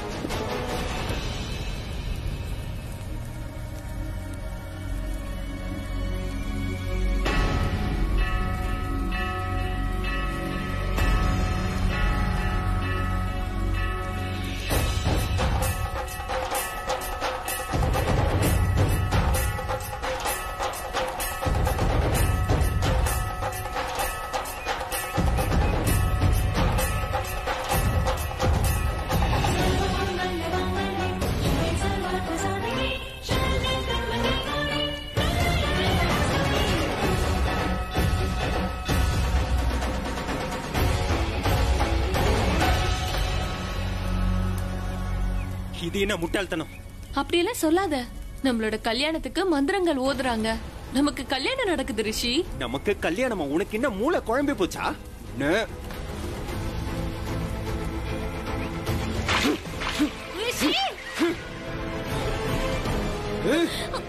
இது என்ன முட்டாள்தனம்? அப்படியெல்லாம் சொல்லாத. நம்மளோட கல்யாணத்துக்கு மந்திரங்கள் ஓதுறாங்க. நமக்கு கல்யாணம் நடக்குது ரிஷி. நமக்கு கல்யாணமா? உனக்கு என்ன மூளை குழம்பி போச்சா?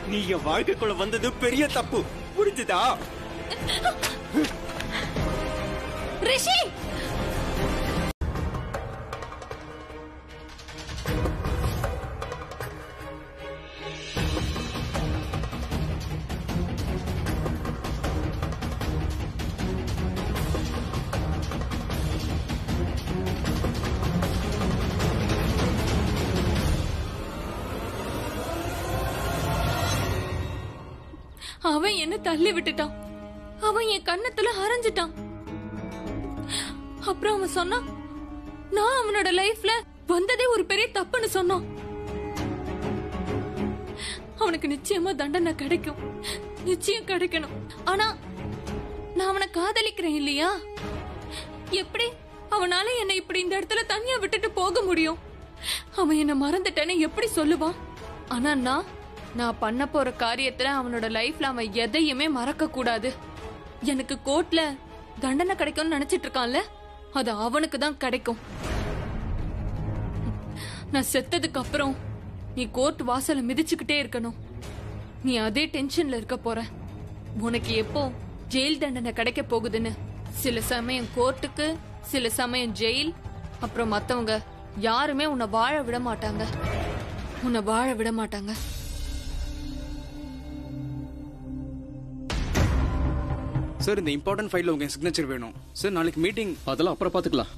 நீ என் வாழ்க்கைக்குள்ள வந்தது பெரிய தப்பு. புரிஞ்சுதா? ரிஷி! அவன் என்ன தள்ளி விட்டுட்டான். அவன் என் கண்ணத்துல அரைஞ்சிட்டான். அப்புறம் அவன் சொன்னான் நான் அவனோட லைஃப்ல வந்ததே ஒரு பெரிய தப்புன்னு சொன்னான். அவனுக்கு நிச்சயமா தண்டனை கிடைக்கும். நிச்சயம் கிடைக்கணும். ஆனா நான் அவனை காதலிக்கிறேன் இல்லையா? எப்படி அவனால என்னை இப்படி இந்த இடத்துல தனியா விட்டுட்டு போக முடியும்? அவன் என்ன மறந்துட்டேன்னு எப்படி சொல்லுவான்? ஆனா நான் நான் பண்ண போற காரியத்துல அவனோட லைஃப்ல அவன் எதையுமே மறக்க கூடாது எனக்கு கோர்ட்ல தண்டனை கிடைக்கும்னு நினைச்சிட்டு இருக்கான்ல அது அவனுக்கு தான் கிடைக்கும். நான் செத்ததுக்கு அப்புறம் நீ கோர்ட் வாசல மிதிச்சுக்கிட்டே இருக்கணும். நீ அதே டென்ஷன்ல இருக்க போற. உனக்கு எப்போ ஜெயில் தண்டனை கிடைக்க போகுதுன்னு? சில சமயம் கோர்ட்டுக்கு சில சமயம் ஜெயில் அப்புறம் மத்தவங்க யாருமே உன்னை வாழ விட மாட்டாங்க. உன்னை வாழ விட மாட்டாங்க. சார் இந்த இம்பார்ட்டன்ட் ஃபைல்ல உங்க சிக்னேச்சர் வேணும். சார் நாளைக்கு மீட்டிங் அதெல்லாம் அப்புறம் பாத்துக்கலாம்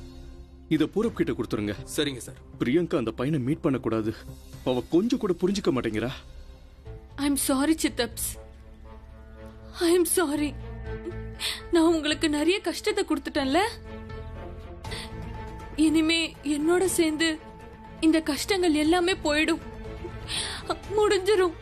இத பூரப் கிட்ட கொடுத்துருங்க. சரிங்க சார் பிரியங்கா அந்த பையனை மீட் பண்ண கூடாது அவ கொஞ்சம் கூட புரிஞ்சுக்க மாட்டேங்கிறா. ஐ எம் சாரி சித்தப்ஸ். ஐ எம் சாரி நான் உங்களுக்கு நிறைய கஷ்டத்தை கொடுத்துட்டேன்ல. இனிமே என்னோட சேர்ந்து இந்த கஷ்டங்கள் எல்லாமே போயிடும். முடிஞ்சிரும்.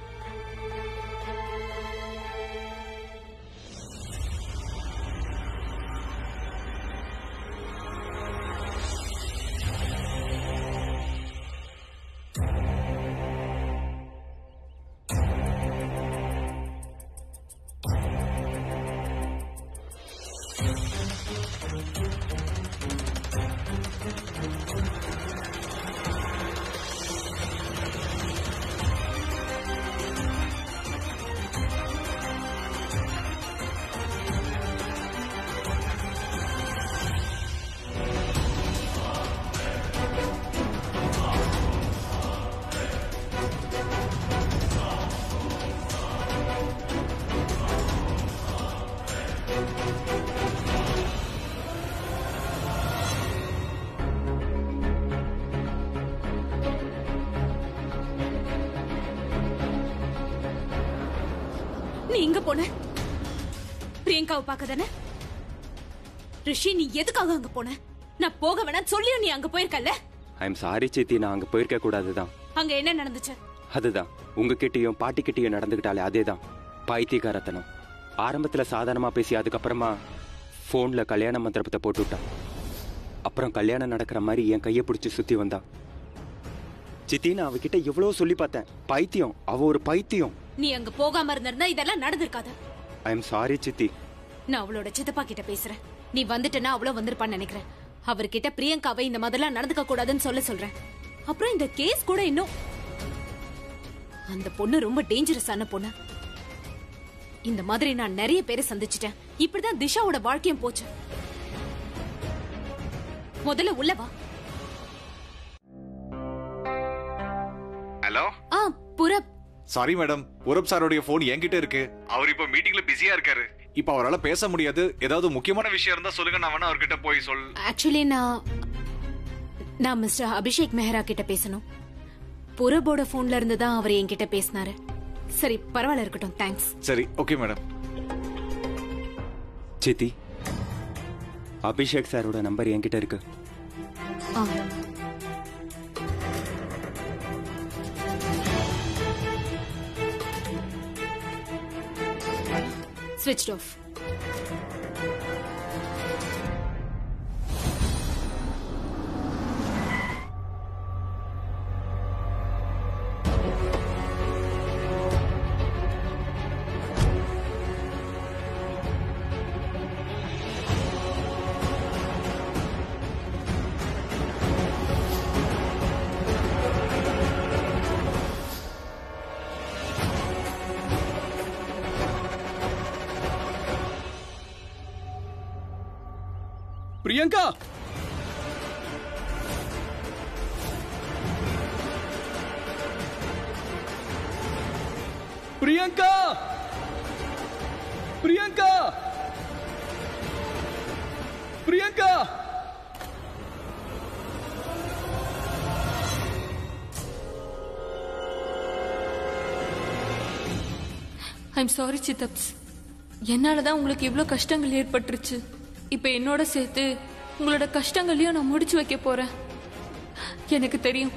பிரியங்காவை பார்க்க தானே ரிஷி நீ எதுக்காக அங்க போன? நான் போக வேணாம் சொல்லியும் நீ அங்க போயிருக்கல ஐ எம் சாரி சித்தி நான் அங்க போயிருக்க கூடாதுதான். அங்க என்ன நடந்துச்சு? அதுதான் உங்ககிட்டயும் பாட்டிக்கிட்டயும் நடந்துகிட்டாலே அதேதான். பைத்தியக்காரத்தனம். ஆரம்பத்துல சாதாரணமா பேசி அதுக்கப்புறமா போன்ல கல்யாண மந்திரத்தை போட்டு விட்டான் அப்புறம் கல்யாணம் நடக்கிற மாதிரி என் கையை பிடிச்சி சுத்தி வந்தா சித்தி நான் அவகிட்ட எவ்வளவு சொல்லி பார்த்தேன். பைத்தியம் அவ ஒரு பைத்தியம். நீ அங்க போகாம இருந்திருந்தா இதெல்லாம் நடந்திருக்காது. ஐ எம் சாரி சித்தி. நான் அவளோட சித்தப்பா கிட்ட பேசுறேன். நீ வந்துட்டனா அவ்வளவு வந்திருப்பான்னு நினைக்கிறேன். அவர்கிட்ட பிரியங்காவை இந்த மாதிரிலாம் நடந்துக்க கூடாதுன்னு சொல்ல சொல்றேன். அப்புறம் இந்த கேஸ் கூட இன்னும் அந்த பொண்ணு ரொம்ப டேஞ்சரஸான பொண்ணு. இந்த மாதிரி நான் நிறைய பேரை சந்திச்சிட்டேன். இப்படிதான் திஷாவோட வாழ்க்கையும் போச்சு. முதல்ல உள்ள வா. ஹலோ? ஆ புறப் சாரி மேடம் உரப் சாரோடைய போன் என்கிட்ட இருக்கு. அவர் இப்ப மீட்டிங்ல பிஸியா இருக்காரு. இப்ப அவரால பேச முடியாது. ஏதாவது முக்கியமான விஷயம் இருந்தா சொல்லுங்க நான் வேணா அவர்கிட்ட போய் சொல். ஆக்சுவலி நான் நான் மிஸ்டர் அபிஷேக் மெஹரா கிட்ட பேசணும். புறபோட போன்ல இருந்து தான் அவர் என்கிட்ட பேசினாரு. சரி பரவாயில்ல இருக்கட்டும் தேங்க்ஸ் சரி ஓகே மேடம் சித்தி அபிஷேக் சாரோட நம்பர் என்கிட்ட இருக்கு. ஆ. Switched off Priyanka! Priyanka! Priyanka! Priyanka! I'm sorry சித்தப்ஸ். என்னால தான் உங்களுக்கு இவ்ளோ கஷ்டங்கள் ஏற்பட்டுருச்சு. இப்போ என்னோட சேர்த்து உங்களோட கஷ்டங்களையும் நான் முடிச்சு வைக்க போறேன். எனக்கு தெரியும்.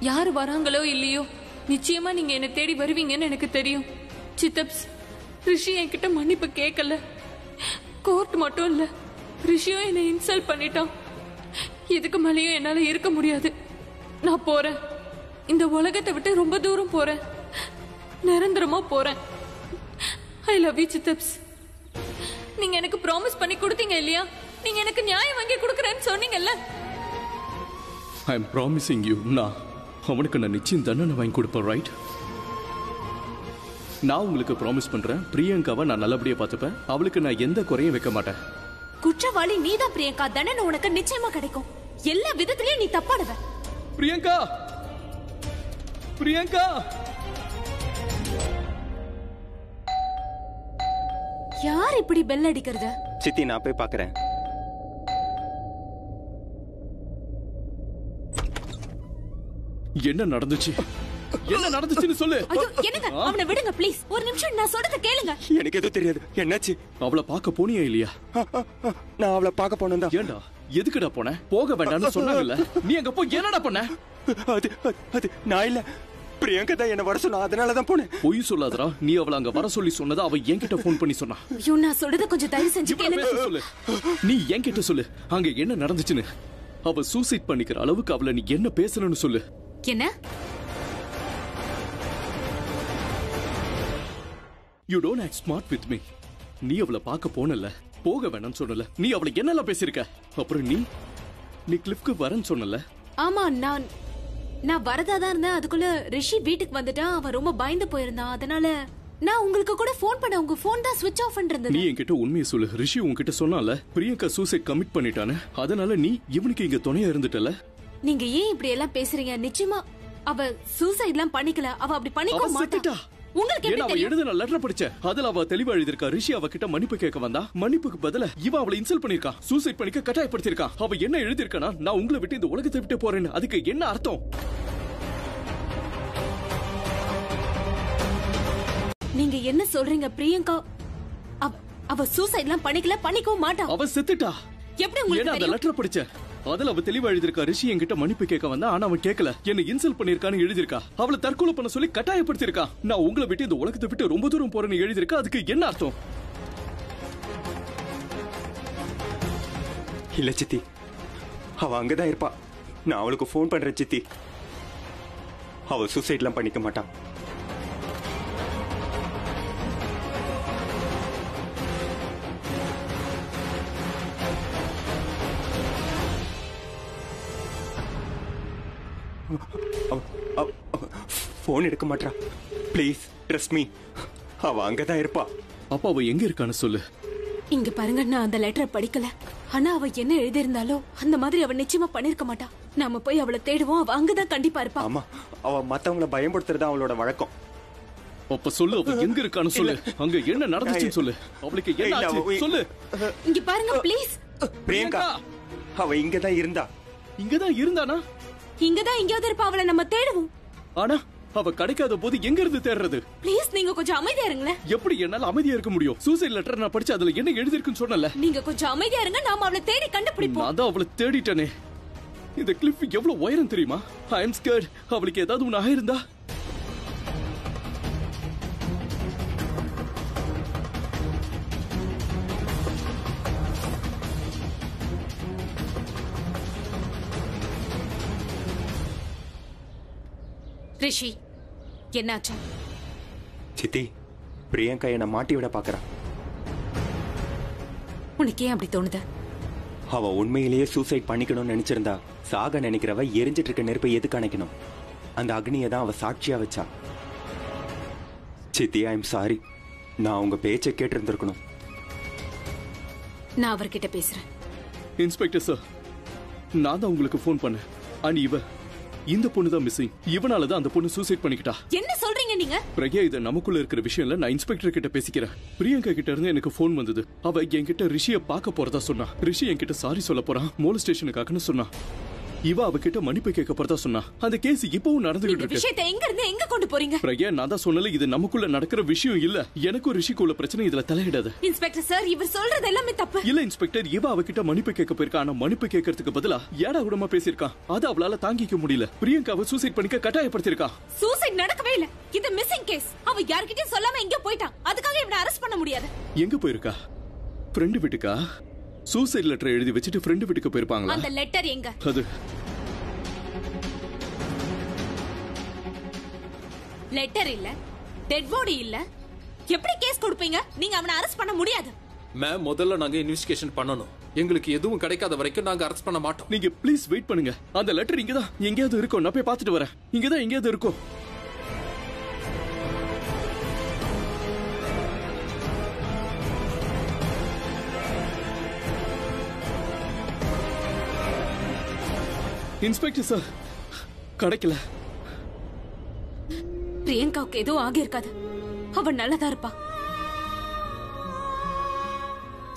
யார் வராங்களோ இல்லையோ நிச்சயமா நீங்க என்னை தேடி வருவீங்கன்னு எனக்கு தெரியும். சித்தப்ஸ் ரிஷி என்கிட்ட மன்னிப்பு கேட்கல கோர்ட் மட்டும் இல்ல ரிஷியும் என்னை இன்சல்ட் பண்ணிட்டான். இதுக்கு மேலேயும் என்னால இருக்க முடியாது. நான் போறேன். இந்த உலகத்தை விட்டு ரொம்ப தூரம் போறேன். நிரந்தரமா போறேன். ஐ லவ் யூ சித்தப்ஸ். நீங்க எனக்கு ப்ராமிஸ் பண்ணி கொடுத்தீங்க இல்லையா? நீங்க எனக்கு நியாயம் வாங்கி கொடுக்கறேன்னு சொன்னீங்கல்ல? ஐ எம் ப்ராமிசிங் யூ நான் அவனுக்கு நான் நிச்சயம் தண்டனை வாங்கி கொடுப்பேன் ரைட் நான் உங்களுக்கு ப்ராமிஸ் பண்றேன் பிரியங்காவை நான் நல்லபடியா பார்த்துப்பேன். அவளுக்கு நான் எந்த குறையும் வைக்க மாட்டேன். குற்றவாளி நீதான் பிரியங்கா. தண்டனை உனக்கு நிச்சயமா கிடைக்கும். எல்லா விதத்திலயும் நீ தப்பாடுவ பிரியங்கா! பிரியங்கா! யார் இப்படி பெல் அடிக்கிறது? சித்தி நான் போய் பார்க்கறேன். என்ன நடந்துச்சு? என்ன நடந்துச்சுன்னு சொல்லு. ஐயோ என்னங்க? அவனை விடுங்க ப்ளீஸ் ஒரு நிமிஷம் நான் சொல்றத கேளுங்க. எனக்கு எதுவும் தெரியாது. என்னாச்சு? அவளை பார்க்க போனியா இல்லையா? நான் அவளை பார்க்க போனேன் ஏண்டா எதுக்குடா போன? போக வேண்டாம்னு சொன்னாங்கல்ல. நீ அங்க போய் என்னடா பண்ண? அது- அது நான் இல்ல. பிரியங்கா தான் என்ன வர சொன்னா அதனால தான் போனேன். பொய் சொல்லாதடா. நீ அவளை அங்க வர சொல்லி சொன்னதா அவ என்கிட்ட ஃபோன் பண்ணி சொன்னா. ஐயோ நான் சொல்றத கொஞ்சம் தயவு செஞ்சு பேச சொல்லு. நீ என்கிட்ட சொல்லு. அங்க என்ன நடந்துச்சுன்னு. அவ சூசைட் பண்ணிக்கிற அளவுக்கு அவளை நீ என்ன பேசணும்னு சொல்லு. என்ன? You don't act smart with me நீ அவளை பார்க்க போனல. போக வேணாம்னு சொன்னல. நீ அவளை என்னெல்லாம் பேசியிருக்க? அப்புறம் நீ? நீ கிளிஃப்க்கு வரேன்னு சொன்னல. ஆமா நான் நான் வரதா தான் இருந்தேன். அதுக்குள்ள ரிஷி வீட்டுக்கு வந்துட்டான் அவன் ரொம்ப பயந்து போயிருந்தான். அதனால நான் உங்களுக்கு கூட ஃபோன் பண்ண உங்க ஃபோன் தான் ஸ்விட்ச் ஆஃப் நீ இருந்தது என்கிட்ட உண்மையை சொல்லு. ரிஷி உன்கிட்ட சொன்னால பிரியங்கா சூசைட் கமிட் பண்ணிட்டானே. அதனால நீ இவனுக்கு இங்க துணையா இருந்துட்டல? நீங்க ஏன் இப்படி எல்லாம் பேசுறீங்க? நிச்சயமா அவ சூசைட்லாம் பண்ணிக்கல. அவ அப்படி பண்ணிக்க மாட்டா. உங்களுக்கு எப்படி அவ தெரியும்? எழுதின லெட்டர் படிச்ச. அதுல அவ தெளிவா எழுதிருக்கா ரிஷி அவ கிட்ட மன்னிப்பு கேட்க வந்தா. மன்னிப்புக்கு பதிலா இவ அவளை இன்சல்ட் பண்ணிருக்கா சூசைட் பண்ணிக்க கட்டாயப்படுத்திருக்கா அவ என்ன எழுதிருக்கானா நான் உங்களை விட்டு இந்த உலகத்தை விட்டு போறேன்னு. அதுக்கு என்ன அர்த்தம்? நீங்க என்ன சொல்றீங்க பிரியங்கா? அவ அவ சூசைட்லாம் பண்ணிக்கல பண்ணிக்கவும் மாட்டா. அவ செத்துட்டா. எப்படி உங்களுக்கு அந்த லெட்டர் படிச்ச. அதுல அவ தெளிவா எழுதிருக்கா ரிஷி என்கிட்ட மன்னிப்பு கேட்க வந்தா ஆனா அவன் கேட்கல. என்ன இன்சல்ட் பண்ணிருக்கான்னு எழுதிருக்கா அவளை தற்கொலை பண்ண சொல்லி கட்டாயப்படுத்திருக்கா நான் உங்களை விட்டு இந்த உலகத்தை விட்டு ரொம்ப தூரம் போறேன்னு எழுதிருக்கா அதுக்கு என்ன அர்த்தம்? இல்ல சித்தி. அவ அங்கதான் இருப்பா. நான் அவளுக்கு ஃபோன் பண்றேன் சித்தி. அவ சூசைட்லாம் பண்ணிக்க மாட்டான் ஃபோன் எடுக்க மாட்டா ப்ளீஸ் ட்ரஸ்ட் மீ அவ அங்கதான் இருப்பா. அப்ப அவ எங்க இருக்கான்னு சொல்லு. இங்க பாருங்க நான் அந்த லெட்டரை படிக்கல. ஆனா அவ என்ன எழுதியிருந்தாலோ அந்த மாதிரி அவ நிச்சயமா பண்ணிருக்க மாட்டா. நாம போய் அவளை தேடுவோம் அவ அங்கதான் கண்டிப்பா இருப்பா. ஆமா அவ மத்தவங்கள பயன்படுத்துறது அவளோட வழக்கம். அப்ப சொல்லு அவ <laughs> எங்க இருக்கான்னு சொல்லு. அங்க என்ன நடந்துச்சுன்னு சொல்லு. அவளுக்கு என்ன ஆச்சு? சொல்லு. இங்க பாருங்க ப்ளீஸ் பிரியங்கா. அவ இங்கதான் இருந்தா. இங்கதான் இருந்தானா? இங்கதான் எங்கேயாவது இருப்பா அவளை நம்ம தேடுவோம். ஆனா அவ கிடைக்காத போது எங்க இருந்து தேடுறது? ப்ளீஸ் நீங்க கொஞ்சம் அமைதியா இருங்களேன். எப்படி என்னால அமைதியா இருக்க முடியும்? சூசைட் லெட்டர் நான் படிச்சு அதுல என்ன எழுதிருக்குன்னு சொன்னல நீங்க கொஞ்சம் அமைதியா இருங்க நாம அவளை தேடி கண்டுபிடிப்போம். நான் தான் அவளை தேடிட்டேனே. இந்த கிளிஃப் எவ்வளவு உயரம் தெரியுமா? ஐ அம் ஸ்கேர்ட் அவளுக்கு ஏதாவது ஒண்ணு ஆயிருந்தா ரிஷி என்னாச்சு? சித்தி பிரியங்கா என்ன மாட்டி விட பாக்குறா உனக்கு ஏன் அப்படி தோணுது? அவ உண்மையிலேயே சூசைட் பண்ணிக்கணும்னு நினைச்சிருந்தா சாக நினைக்கிறவ எரிஞ்சிட்டு இருக்க நெருப்பை எதுக்கு அணைக்கணும்? அந்த அக்னியை தான் அவ சாட்சியா வச்சா. சித்தி ஐ எம் சாரி நான் உங்க பேச்சை கேட்டிருந்திருக்கணும். நான் அவர்கிட்ட பேசுறேன். இன்ஸ்பெக்டர் சார் நான் தான் உங்களுக்கு ஃபோன் பண்ணேன். அண்ட் இவ. இந்த பொண்ணு தான் மிஸ்ஸிங் இவனால தான் அந்த பொண்ணு சூசைட் பண்ணிக்கிட்டா. என்ன சொல்றீங்க நீங்க? பிரக்யா இது நமக்குள்ள இருக்கிற விஷயம் இல்ல நான் இன்ஸ்பெக்டர் கிட்ட பேசிக்கிறேன். பிரியங்கா கிட்ட இருந்து எனக்கு ஃபோன் வந்தது. அவ என்கிட்ட ரிஷிய பார்க்க போறதா சொன்னா. ரிஷி என்கிட்ட சாரி சொல்ல போறான். மோல் ஸ்டேஷனுக்காகன்னு சொன்னா. இவ அவகிட்ட மன்னிப்பு கேட்க போறதா சொன்னா. அந்த கேஸ் இப்பவும் நடந்துகிட்டு இருக்கு. விஷயத்தை எங்க இருந்து எங்க கொண்டு போறீங்க? பிரக்யா நான் தான் சொன்னல இது நமக்குள்ள நடக்கிற விஷயம் இல்ல. எனக்கும் ரிஷிக்குள்ள பிரச்சனை இதுல தலையிடாது. இன்ஸ்பெக்டர் சார் இவர் சொல்றது எல்லாமே தப்பு. இல்ல இன்ஸ்பெக்டர் இவ அவகிட்ட மன்னிப்பு கேட்க போயிருக்கா? ஆனா மன்னிப்பு கேட்கறதுக்கு பதிலா ஏடா கூடமா பேசியிருக்கான் அது அவளால தாங்கிக்க முடியல. பிரியங்காவை சூசைட் பண்ணிக்க கட்டாயப்படுத்திருக்கா சூசைட் நடக்கவே இல்ல. இது மிஸ்ஸிங் கேஸ் அவ யார்கிட்டயும் சொல்லாம எங்க போயிட்டான் அதுக்காக இவனை அரெஸ்ட் பண்ண முடியாது. எங்க போயிருக்கா? ஃப்ரெண்டு வீட்டுக்கா? சூசைட் லெட்டர் எழுதி வச்சுட்டு ஃப்ரெண்டு வீட்டுக்கு போயிருப்பாங்களா? அந்த லெட்டர் எங்க? அது. லெட்டர் இல்ல டெட் பாடி இல்ல. எப்படி கேஸ் கொடுப்பீங்க? நீங்க அவனை அரெஸ்ட் பண்ண முடியாது. மேம் முதல்ல நாங்க இன்வெஸ்டிகேஷன் பண்ணணும். எங்களுக்கு எதுவும் கிடைக்காத வரைக்கும் நாங்க அரெஸ்ட் பண்ண மாட்டோம். நீங்க ப்ளீஸ் வெயிட் பண்ணுங்க. அந்த லெட்டர் இங்கதான். எங்கேயாவது இருக்கும். நான் போய் பார்த்துட்டு வரேன். இங்கதான் எங்கேயாவது இருக்கும். இன்ஸ்பெக்டர் சார் கிடைக்கல. பிரியங்காவுக்கு எதுவும் ஆகியிருக்காது. அவ நல்லதா இருப்பா.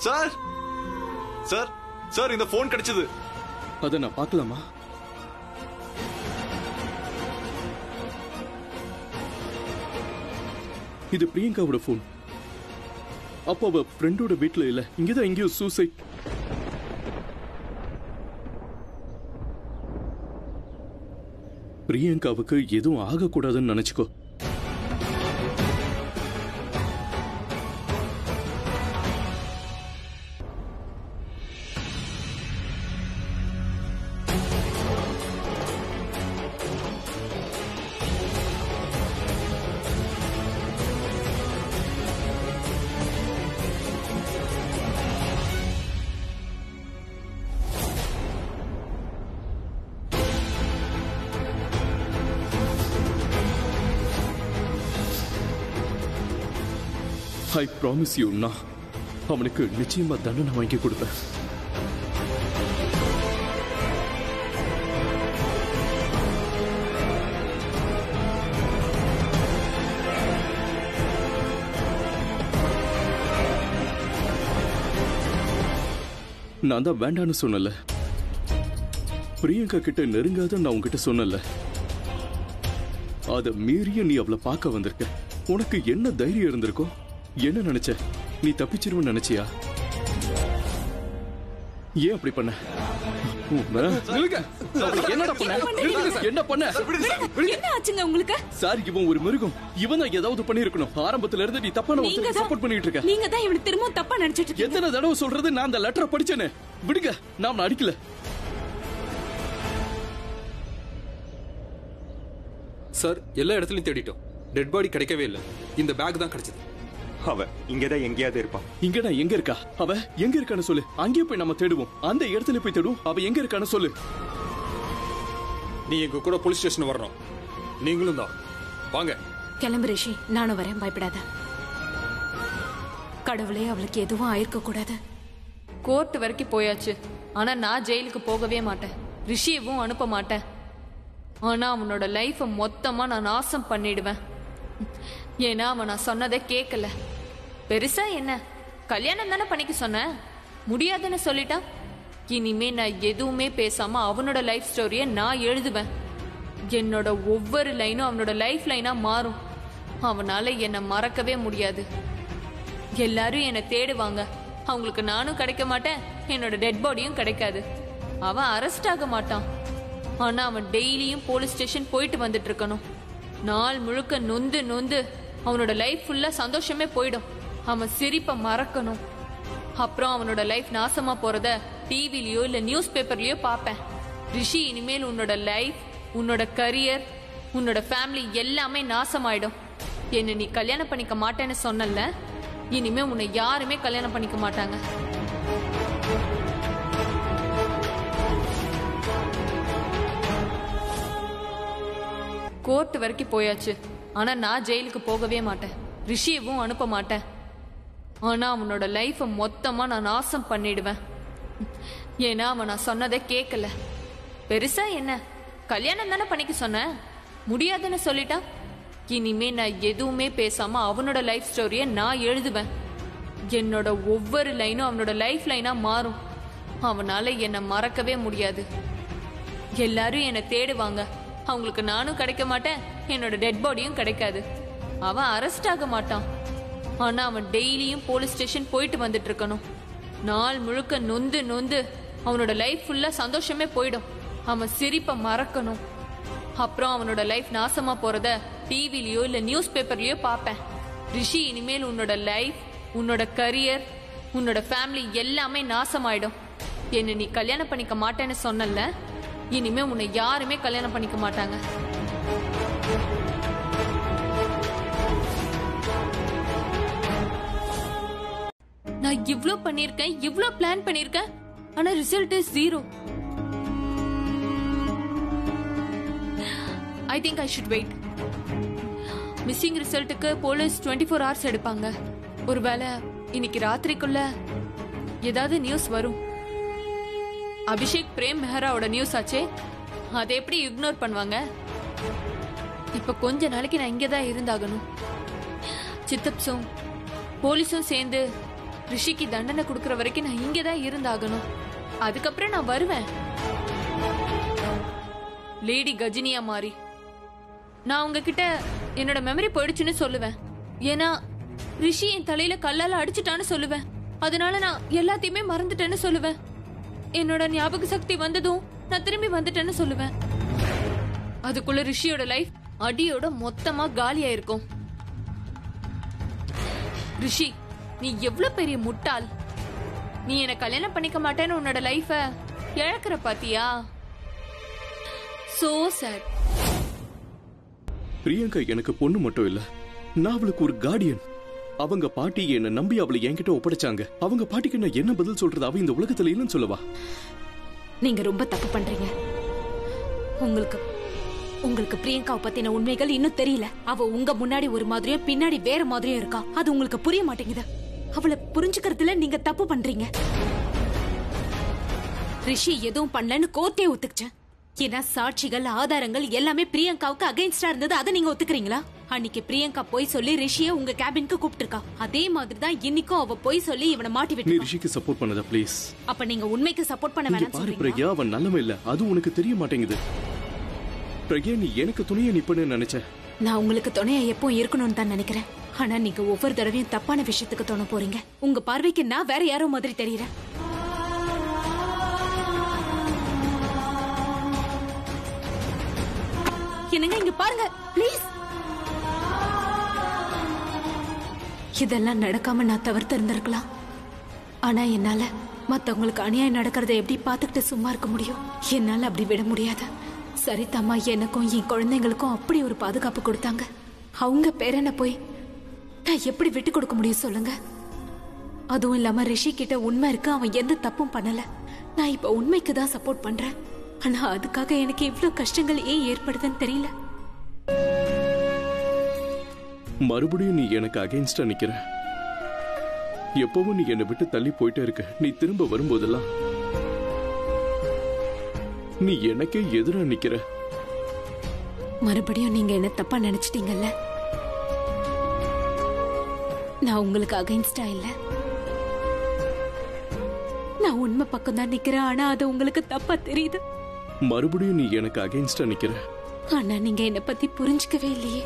சார் சார் சார் இந்த போன் கிடைச்சது. அதை நான் பார்க்கலாமா? இது பிரியங்காவோட ஃபோன் அப்போ அவ ஃப்ரெண்டோட வீட்ல இல்ல. இங்கதான் எங்கேயோ சூசைட் பிரியங்காவுக்கு எதுவும் ஆகக்கூடாதுன்னு நினைச்சுக்கோ. ஐ ப்ராமிஸ் யூ நான் அவனுக்கு நிச்சயமா தண்டனை வாங்கி கொடுப்பேன். நான் தான் வேண்டான்னு சொன்னல. பிரியங்கா கிட்ட நெருங்காத நான் உங்ககிட்ட சொன்னல. அத மீறிய நீ அவளை பார்க்க வந்திருக்க. உனக்கு என்ன தைரியம் இருந்திருக்கோ? என்ன நினைச்ச? நீ தப்பிச்சிருவன்னு நினைச்சியா? ஏன் அப்படி பண்ண. என்ன பண்ண? என்ன ஆச்சுங்க உங்களுக்கு? சார் இவன் ஒரு மிருகம். இவன் ஏதாவது பண்ணிருக்கணும் ஆரம்பத்துல இருந்து நீ தப்பான சப்போர்ட் பண்ணிட்டு இருக்க. நீங்க தான் தப்பா நினைச்சிட்டு. எத்தனை தடவை சொல்றது? நான் அந்த லெட்டரை படிச்சேனே. விடுங்க நான் அடிக்கல. சார் எல்லா இடத்துலயும் தேடிட்டோம். டெட் பாடி கிடைக்கவே இல்லை. இந்த பேக் தான் கிடைச்சது. அவ இங்கதான் எங்கேயாவது இருப்பான் இங்க நான் எங்க இருக்கா? அவ எங்க இருக்கான்னு சொல்லு. அங்கேயே போய் நம்ம தேடுவோம். அந்த இடத்துல போய் தேடுவோம். அவ எங்க இருக்கான்னு சொல்லு. நீ எங்க கூட போலீஸ் ஸ்டேஷன் வரணும். நீங்களும் தான். வாங்க. கிளம்பு ரிஷி. நானும் வரேன். பயப்படாத. கடவுளே அவளுக்கு எதுவும் ஆயிருக்க கூடாது கோர்ட் வரைக்கும் போயாச்சு. ஆனா நான் ஜெயிலுக்கு போகவே மாட்டேன். ரிஷியவும் அனுப்ப மாட்டேன். ஆனா அவனோட லைஃப மொத்தமா நான் நாசம் பண்ணிடுவேன். ஏன்னா அவன் நான் சொன்னதை கேட்கல பெருசா என்ன? கல்யாணம் தானே பண்ணிக்க சொன்னேன் முடியாதுன்னு சொல்லிட்டான். இனிமே நான் எதுவுமே பேசாம அவனோட லைஃப் ஸ்டோரியை நான் எழுதுவேன். என்னோட ஒவ்வொரு லைனும் அவனோட லைஃப் லைனா மாறும். அவனால என்னை மறக்கவே முடியாது. எல்லாரும் என்னை தேடுவாங்க. அவங்களுக்கு நானும் கிடைக்க மாட்டேன். என்னோட டெட் பாடியும் கிடைக்காது. அவன் அரெஸ்ட் ஆக மாட்டான். ஆனா அவன் டெய்லியும் போலீஸ் ஸ்டேஷன் போயிட்டு வந்துட்டு இருக்கணும். நாள் முழுக்க நொந்து நொந்து அவனோட லைஃப் ஃபுல்லா சந்தோஷமே போயிடும். அவன் சிரிப்பை மறக்கணும். அப்புறம் அவனோட லைஃப் நாசமா போறத டிவிலயோ இல்ல நியூஸ் பேப்பர்லயோ பார்ப்பேன். ரிஷி இனிமேல் உன்னோட லைஃப் உன்னோட கரியர் உன்னோட ஃபேமிலி எல்லாமே நாசமாயிடும். என்ன நீ கல்யாணம் பண்ணிக்க மாட்டேன்னு சொன்னல இனிமே உன்னை யாருமே கல்யாணம் பண்ணிக்க மாட்டாங்க. கோர்ட் வரைக்கும் போயாச்சு. ஆனா நான் ஜெயிலுக்கு போகவே மாட்டேன். ரிஷியவும் அனுப்ப மாட்டேன். ஆனா அவனோட லைஃப மொத்தமா நான் நாசம் பண்ணிடுவேன். ஏன்னா அவன் நான் சொன்னதை கேட்கல பெருசா என்ன? கல்யாணம் தானே பண்ணிக்க சொன்னேன். முடியாதுன்னு சொல்லிட்டான். இனிமே நான் எதுவுமே பேசாம அவனோட லைஃப் ஸ்டோரியை நான் எழுதுவேன். என்னோட ஒவ்வொரு லைனும் அவனோட லைஃப் லைனா மாறும். அவனால என்னை மறக்கவே முடியாது. எல்லாரும் என்னை தேடுவாங்க. அவங்களுக்கு நானும் கிடைக்க மாட்டேன். என்னோட டெட் பாடியும் கிடைக்காது. அவன் அரெஸ்ட் ஆக மாட்டான். ஆனா அவன் டெய்லியும் போலீஸ் ஸ்டேஷன் போயிட்டு வந்துட்டு இருக்கணும். நாள் முழுக்க நொந்து நொந்து அவனோட லைஃப் ஃபுல்லா சந்தோஷமே போயிடும். அவன் சிரிப்பை மறக்கணும். அப்புறம் அவனோட லைஃப் நாசமா போறத டிவிலயோ இல்ல நியூஸ் பேப்பர்லயோ பார்ப்பேன். ரிஷி இனிமேல் உன்னோட லைஃப் உன்னோட கரியர் உன்னோட ஃபேமிலி எல்லாமே நாசமாயிடும். என்ன நீ கல்யாணம் பண்ணிக்க மாட்டேன்னு சொன்னல இனிமே உன்னை யாருமே கல்யாணம் பண்ணிக்க மாட்டாங்க. நான் இவ்ளோ பண்ணிருக்கேன் இவ்ளோ பிளான் பண்ணிருக்கேன் ஆனா result is zero I think I should wait missing ரிசல்ட்டுக்கு police twenty four hours எடுப்பாங்க. ஒருவேளை இன்னைக்கு ராத்திரிக்குள்ள ஏதாவது நியூஸ் வரும். அபிஷேக் பிரேம் மெஹராவோட நியூஸ் ஆச்சே? அதை எப்படி இக்னோர் பண்ணுவாங்க? இப்ப கொஞ்ச நாளைக்கு நான் இங்கே தான் இருந்தாகணும். சித்தப்ஸும் போலீஸும் சேர்ந்து ரிஷிக்கு தண்டனை கொடுக்கற வரைக்கும் நான் இங்கே தான் இருந்தாகணும். அதுக்கப்புறம் நான் வருவேன். லேடி கஜினியா மாறி நான் உங்ககிட்ட என்னோட மெமரி போயிடுச்சுன்னு சொல்லுவேன். ஏன்னா ரிஷி என் தலையில கல்லால அடிச்சிட்டான்னு சொல்லுவேன். அதனால நான் எல்லாத்தையுமே மறந்துட்டேன்னு சொல்லுவேன். என்னோட ஞாபக சக்தி வந்ததும் நான் திரும்பி வந்துட்டேன்னு சொல்லுவேன். அதுக்குள்ள ரிஷியோட லைஃப் அடியோட மொத்தமா காலியா இருக்கும் ரிஷி நீ எவ்வளவு பெரிய முட்டாள்? நீ என்ன கல்யாணம் பண்ணிக்க மாட்டேன்னு உன்னோட லைஃப இழக்கிற பாத்தியா? சோ சேட் பிரியங்கா எனக்கு பொண்ணு மட்டும் இல்ல. நான் அவளுக்கு ஒரு கார்டியன் அவங்க பாட்டி என்ன நம்பி அவளை என்கிட்ட ஒப்படைச்சாங்க. அவங்க பாட்டிக்கு நான் என்ன பதில் சொல்றது? அவ இந்த உலகத்துல இல்லைன்னு சொல்லவா? நீங்க ரொம்ப தப்பு பண்றீங்க. உங்களுக்கு உங்களுக்கு பிரியங்காவை பத்தின உண்மைகள் இன்னும் தெரியல. அவ உங்க முன்னாடி ஒரு மாதிரியும் பின்னாடி வேற மாதிரியும் இருக்கா. அது உங்களுக்கு புரிய மாட்டேங்குது. அவளை புரிஞ்சுக்கிறதுல நீங்க தப்பு பண்றீங்க. ரிஷி எதுவும் பண்ணலன்னு கோர்ட்டே ஒத்துக்கிச்சேன் ஏன்னா சாட்சிகள் ஆதாரங்கள் எல்லாமே பிரியங்காவுக்கு அகைன்ஸ்டா இருந்தது அதை நீங்க ஒத்துக்கிறீங்களா? அன்னைக்கு பிரியங்கா போய் சொல்லி ரிஷிய உங்க கேபினுக்கு கூப்பிட்டிருக்கா. அதே மாதிரி தான் இன்னைக்கும் அவ போய் சொல்லி இவனை மாட்டி விட்டு ரிஷிக்கு சப்போர்ட் பண்ணத ப்ளீஸ் அப்ப நீங்க உண்மைக்கு சப்போர்ட் பண்ண வேணாம்னு பாரு பிரக்யா அவன் நல்லவன் இல்ல. அது உனக்கு தெரிய மாட்டேங்குது. பிரக்யா நீ எனக்கு துணையை நிப்பன்னு நினைச்ச. நான் உங்களுக்கு துணையா எப்பவும் இருக்கணும்னு தான் நினைக்கிறேன். ஆனா நீங்க ஒவ்வொரு தடவையும் தப்பான விஷயத்துக்கு தோண போறீங்க. உங்க பார்வைக்கு நான் வேற யாரோ மாதிரி தெரியறேன் என்னங்க இங்க பாருங்க ப்ளீஸ் இதெல்லாம் நடக்காம நான் தவிர்த்து இருந்திருக்கலாம். ஆனா என்னால மத்தவங்களுக்கு அநியாயம் நடக்கிறத எப்படி பாத்துக்கிட்டு சும்மா இருக்க முடியும்? என்னால அப்படி விட முடியாது. சரிதாமா எனக்கும் என் குழந்தைங்களுக்கும் அப்படி ஒரு பாதுகாப்பு கொடுத்தாங்க. அவங்க பேரனை போய் நான் எப்படி விட்டு கொடுக்க முடியும் சொல்லுங்க? அதுவும் இல்லாம ரிஷி கிட்ட உண்மை இருக்கு அவன் எந்த தப்பும் பண்ணல. நான் இப்ப உண்மைக்கு தான் சப்போர்ட் பண்றேன். ஆனா அதுக்காக எனக்கு இவ்ளோ கஷ்டங்கள் ஏன் ஏற்படுதுன்னு தெரியல. மறுபடியும் நீ எனக்கு அகைன்ஸ்டா நிக்கிற. எப்பவும் நீ என்னை விட்டு தள்ளி போயிட்டே இருக்க. நீ திரும்ப வரும்போதெல்லாம் நீ எனக்கே எதிரா நிக்கிற. மறுபடியும் நீங்க என்ன தப்பா நினைச்சிட்டீங்கல்ல? நான் உங்களுக்கு அகைன்ஸ்டா இல்ல. நான் உண்மை பக்கம் தான் நிக்கிறேன் ஆனா அது உங்களுக்கு தப்பா தெரியுது. மறுபடியும் நீ எனக்கு அகைன்ஸ்டா நிக்கிற? ஆனா நீங்க என்ன பத்தி புரிஞ்சுக்கவே இல்லையே.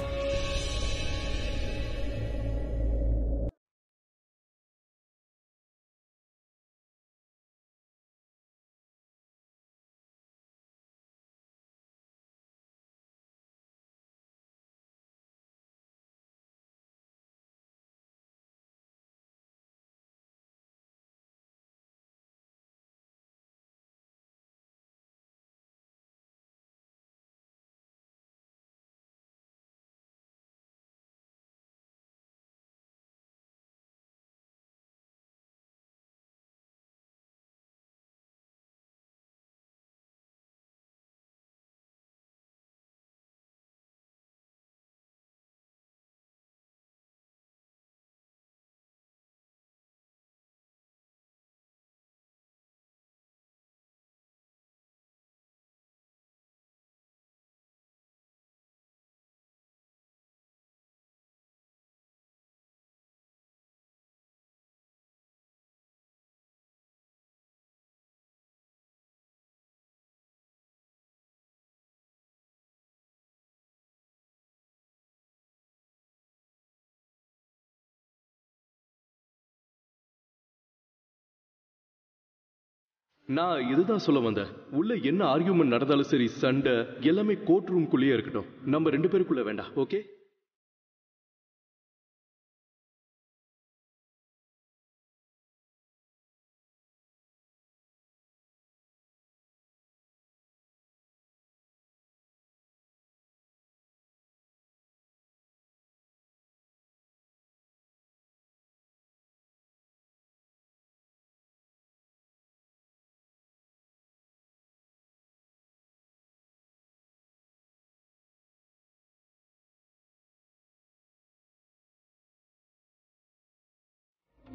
நான் இதுதான் சொல்ல வந்தேன். உள்ள என்ன ஆர்கியூமெண்ட் நடந்தாலும் சரி சண்டை எல்லாமே கோர்ட் ரூம்குள்ளேயே இருக்கட்டும். நம்ம ரெண்டு பேருக்குள்ள வேண்டாம் ஓகே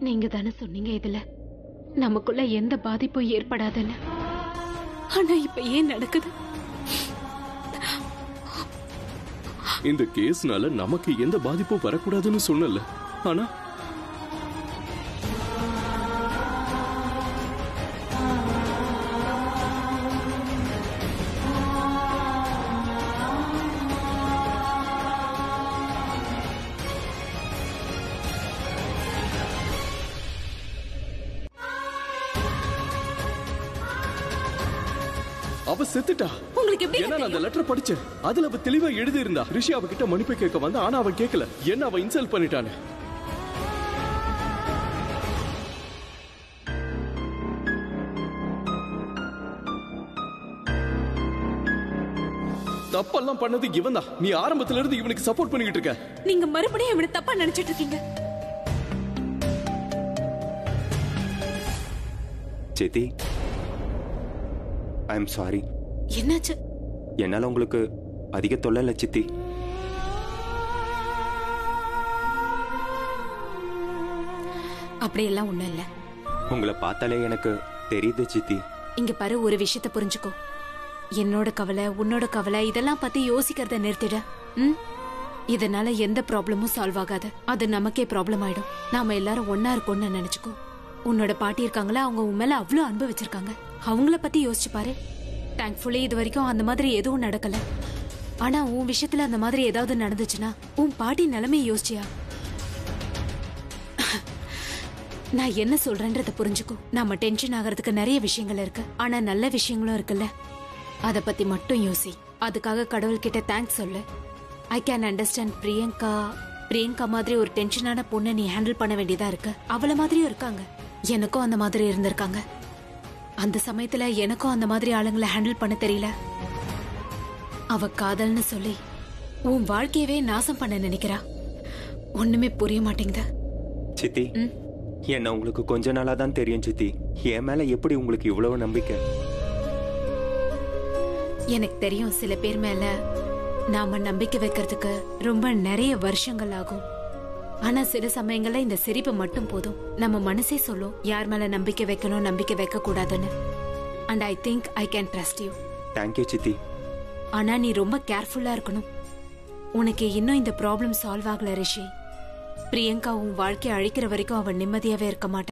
நீங்க தானே சொன்னீங்க இதுல? நமக்குள்ள எந்த பாதிப்பும் ஏற்படாதுன்னு. ஆனா இப்ப ஏன் நடக்குது? இந்த கேஸ்னால நமக்கு எந்த பாதிப்பும் வரக்கூடாதுன்னு சொன்னல ஆனா லெட்டர் படிச்சேன். அதுல அவ தெளிவா எழுதி இருந்தா ரிஷி அவகிட்ட மன்னிப்பு கேட்க வந்தா ஆனா அவன் கேட்கல என்ன அவ இன்சல்ட் பண்ணிட்டானே தப்பெல்லாம் பண்ணது இவன் தான் நீ ஆரம்பத்துல இருந்து இவனுக்கு சப்போர்ட் பண்ணிக்கிட்டு இருக்க. நீங்க மறுபடியும் இவனை தப்பா நினைச்சிட்டு இருக்கீங்க. சித்தி ஐ எம் சாரி என்னாச்சு? என்னால உங்களுக்கு அதிக தொல்லை இல்லை சித்தி. அப்படியெல்லாம் ஒண்ணும் இல்ல. உங்களை பார்த்தாலே எனக்கு தெரியுது சித்தி. இங்க பாரு ஒரு விஷயத்த புரிஞ்சுக்கோ. என்னோட கவலை உன்னோட கவலை இதெல்லாம் பத்தி யோசிக்கிறத நிறுத்திட. ம்? இதனால எந்த ப்ராப்ளமும் சால்வ் ஆகாது. அது நமக்கே ப்ராப்ளம் ஆயிடும். நாம எல்லாரும் ஒன்னா இருக்கோம்னு நினைச்சுக்கோ. உன்னோட பாட்டி இருக்காங்களா? அவங்க உன் மேல அவ்வளவு அன்பு வச்சிருக்காங்க. அவங்கள பத்தி யோசிச்சு பாரு. தேங்க்ஃபுல்லி இது வரைக்கும் அந்த மாதிரி எதுவும் நடக்கல. ஆனா உன் விஷயத்துல அந்த மாதிரி ஏதாவது நடந்துச்சுன்னா உன் பாட்டி நிலைமையை யோசிச்சியா? நான் என்ன சொல்றேன்றத புரிஞ்சுக்கோ. நாம டென்ஷன் ஆகிறதுக்கு நிறைய விஷயங்கள் இருக்கு. ஆனா நல்ல விஷயங்களும் இருக்குல்ல? அத பத்தி மட்டும் யோசி. அதுக்காக கடவுள்கிட்ட தேங்க்ஸ் சொல்லு. I can understand Priyanka Priyanka மாதிரி ஒரு டென்ஷனான பொண்ணை நீ ஹேண்டில் பண்ண வேண்டியதா இருக்கு. அவள மாதிரியும் இருக்காங்க. எனக்கும் அந்த மாதிரி இருந்திருக்காங்க. அந்த சமயத்துல எனக்கும் அந்த மாதிரி ஆளுங்களை ஹேண்டில் பண்ண தெரியல. அவ காதல்னு சொல்லி உன் வாழ்க்கையவே நாசம் பண்ண நினைக்கிறா. ஒண்ணுமே புரிய மாட்டேங்குது. சித்தி என்ன உங்களுக்கு கொஞ்ச நாளா தான் தெரியும் சித்தி. என் மேல எப்படி உங்களுக்கு இவ்வளவு நம்பிக்கை? எனக்கு தெரியும் சில பேர் மேல நாம நம்பிக்கை வைக்கிறதுக்கு ரொம்ப நிறைய வருஷங்கள் ஆகும். ஆனா சில சமயங்கள்ல இந்த சிரிப்பு மட்டும் போதும். நம்ம மனசே சொல்லும் யார் மேல நம்பிக்கை வைக்கணும் நம்பிக்கை வைக்க கூடாதுன்னு and I think I can trust you thank you சித்தி. ஆனா நீ ரொம்ப கேர்ஃபுல்லா இருக்கணும். உனக்கு இன்னும் இந்த ப்ராப்ளம் சால்வ் ஆகல ரிஷி. பிரியங்கா உன் வாழ்க்கையை அழிக்கிற வரைக்கும் அவன் நிம்மதியாவே இருக்க மாட்டான்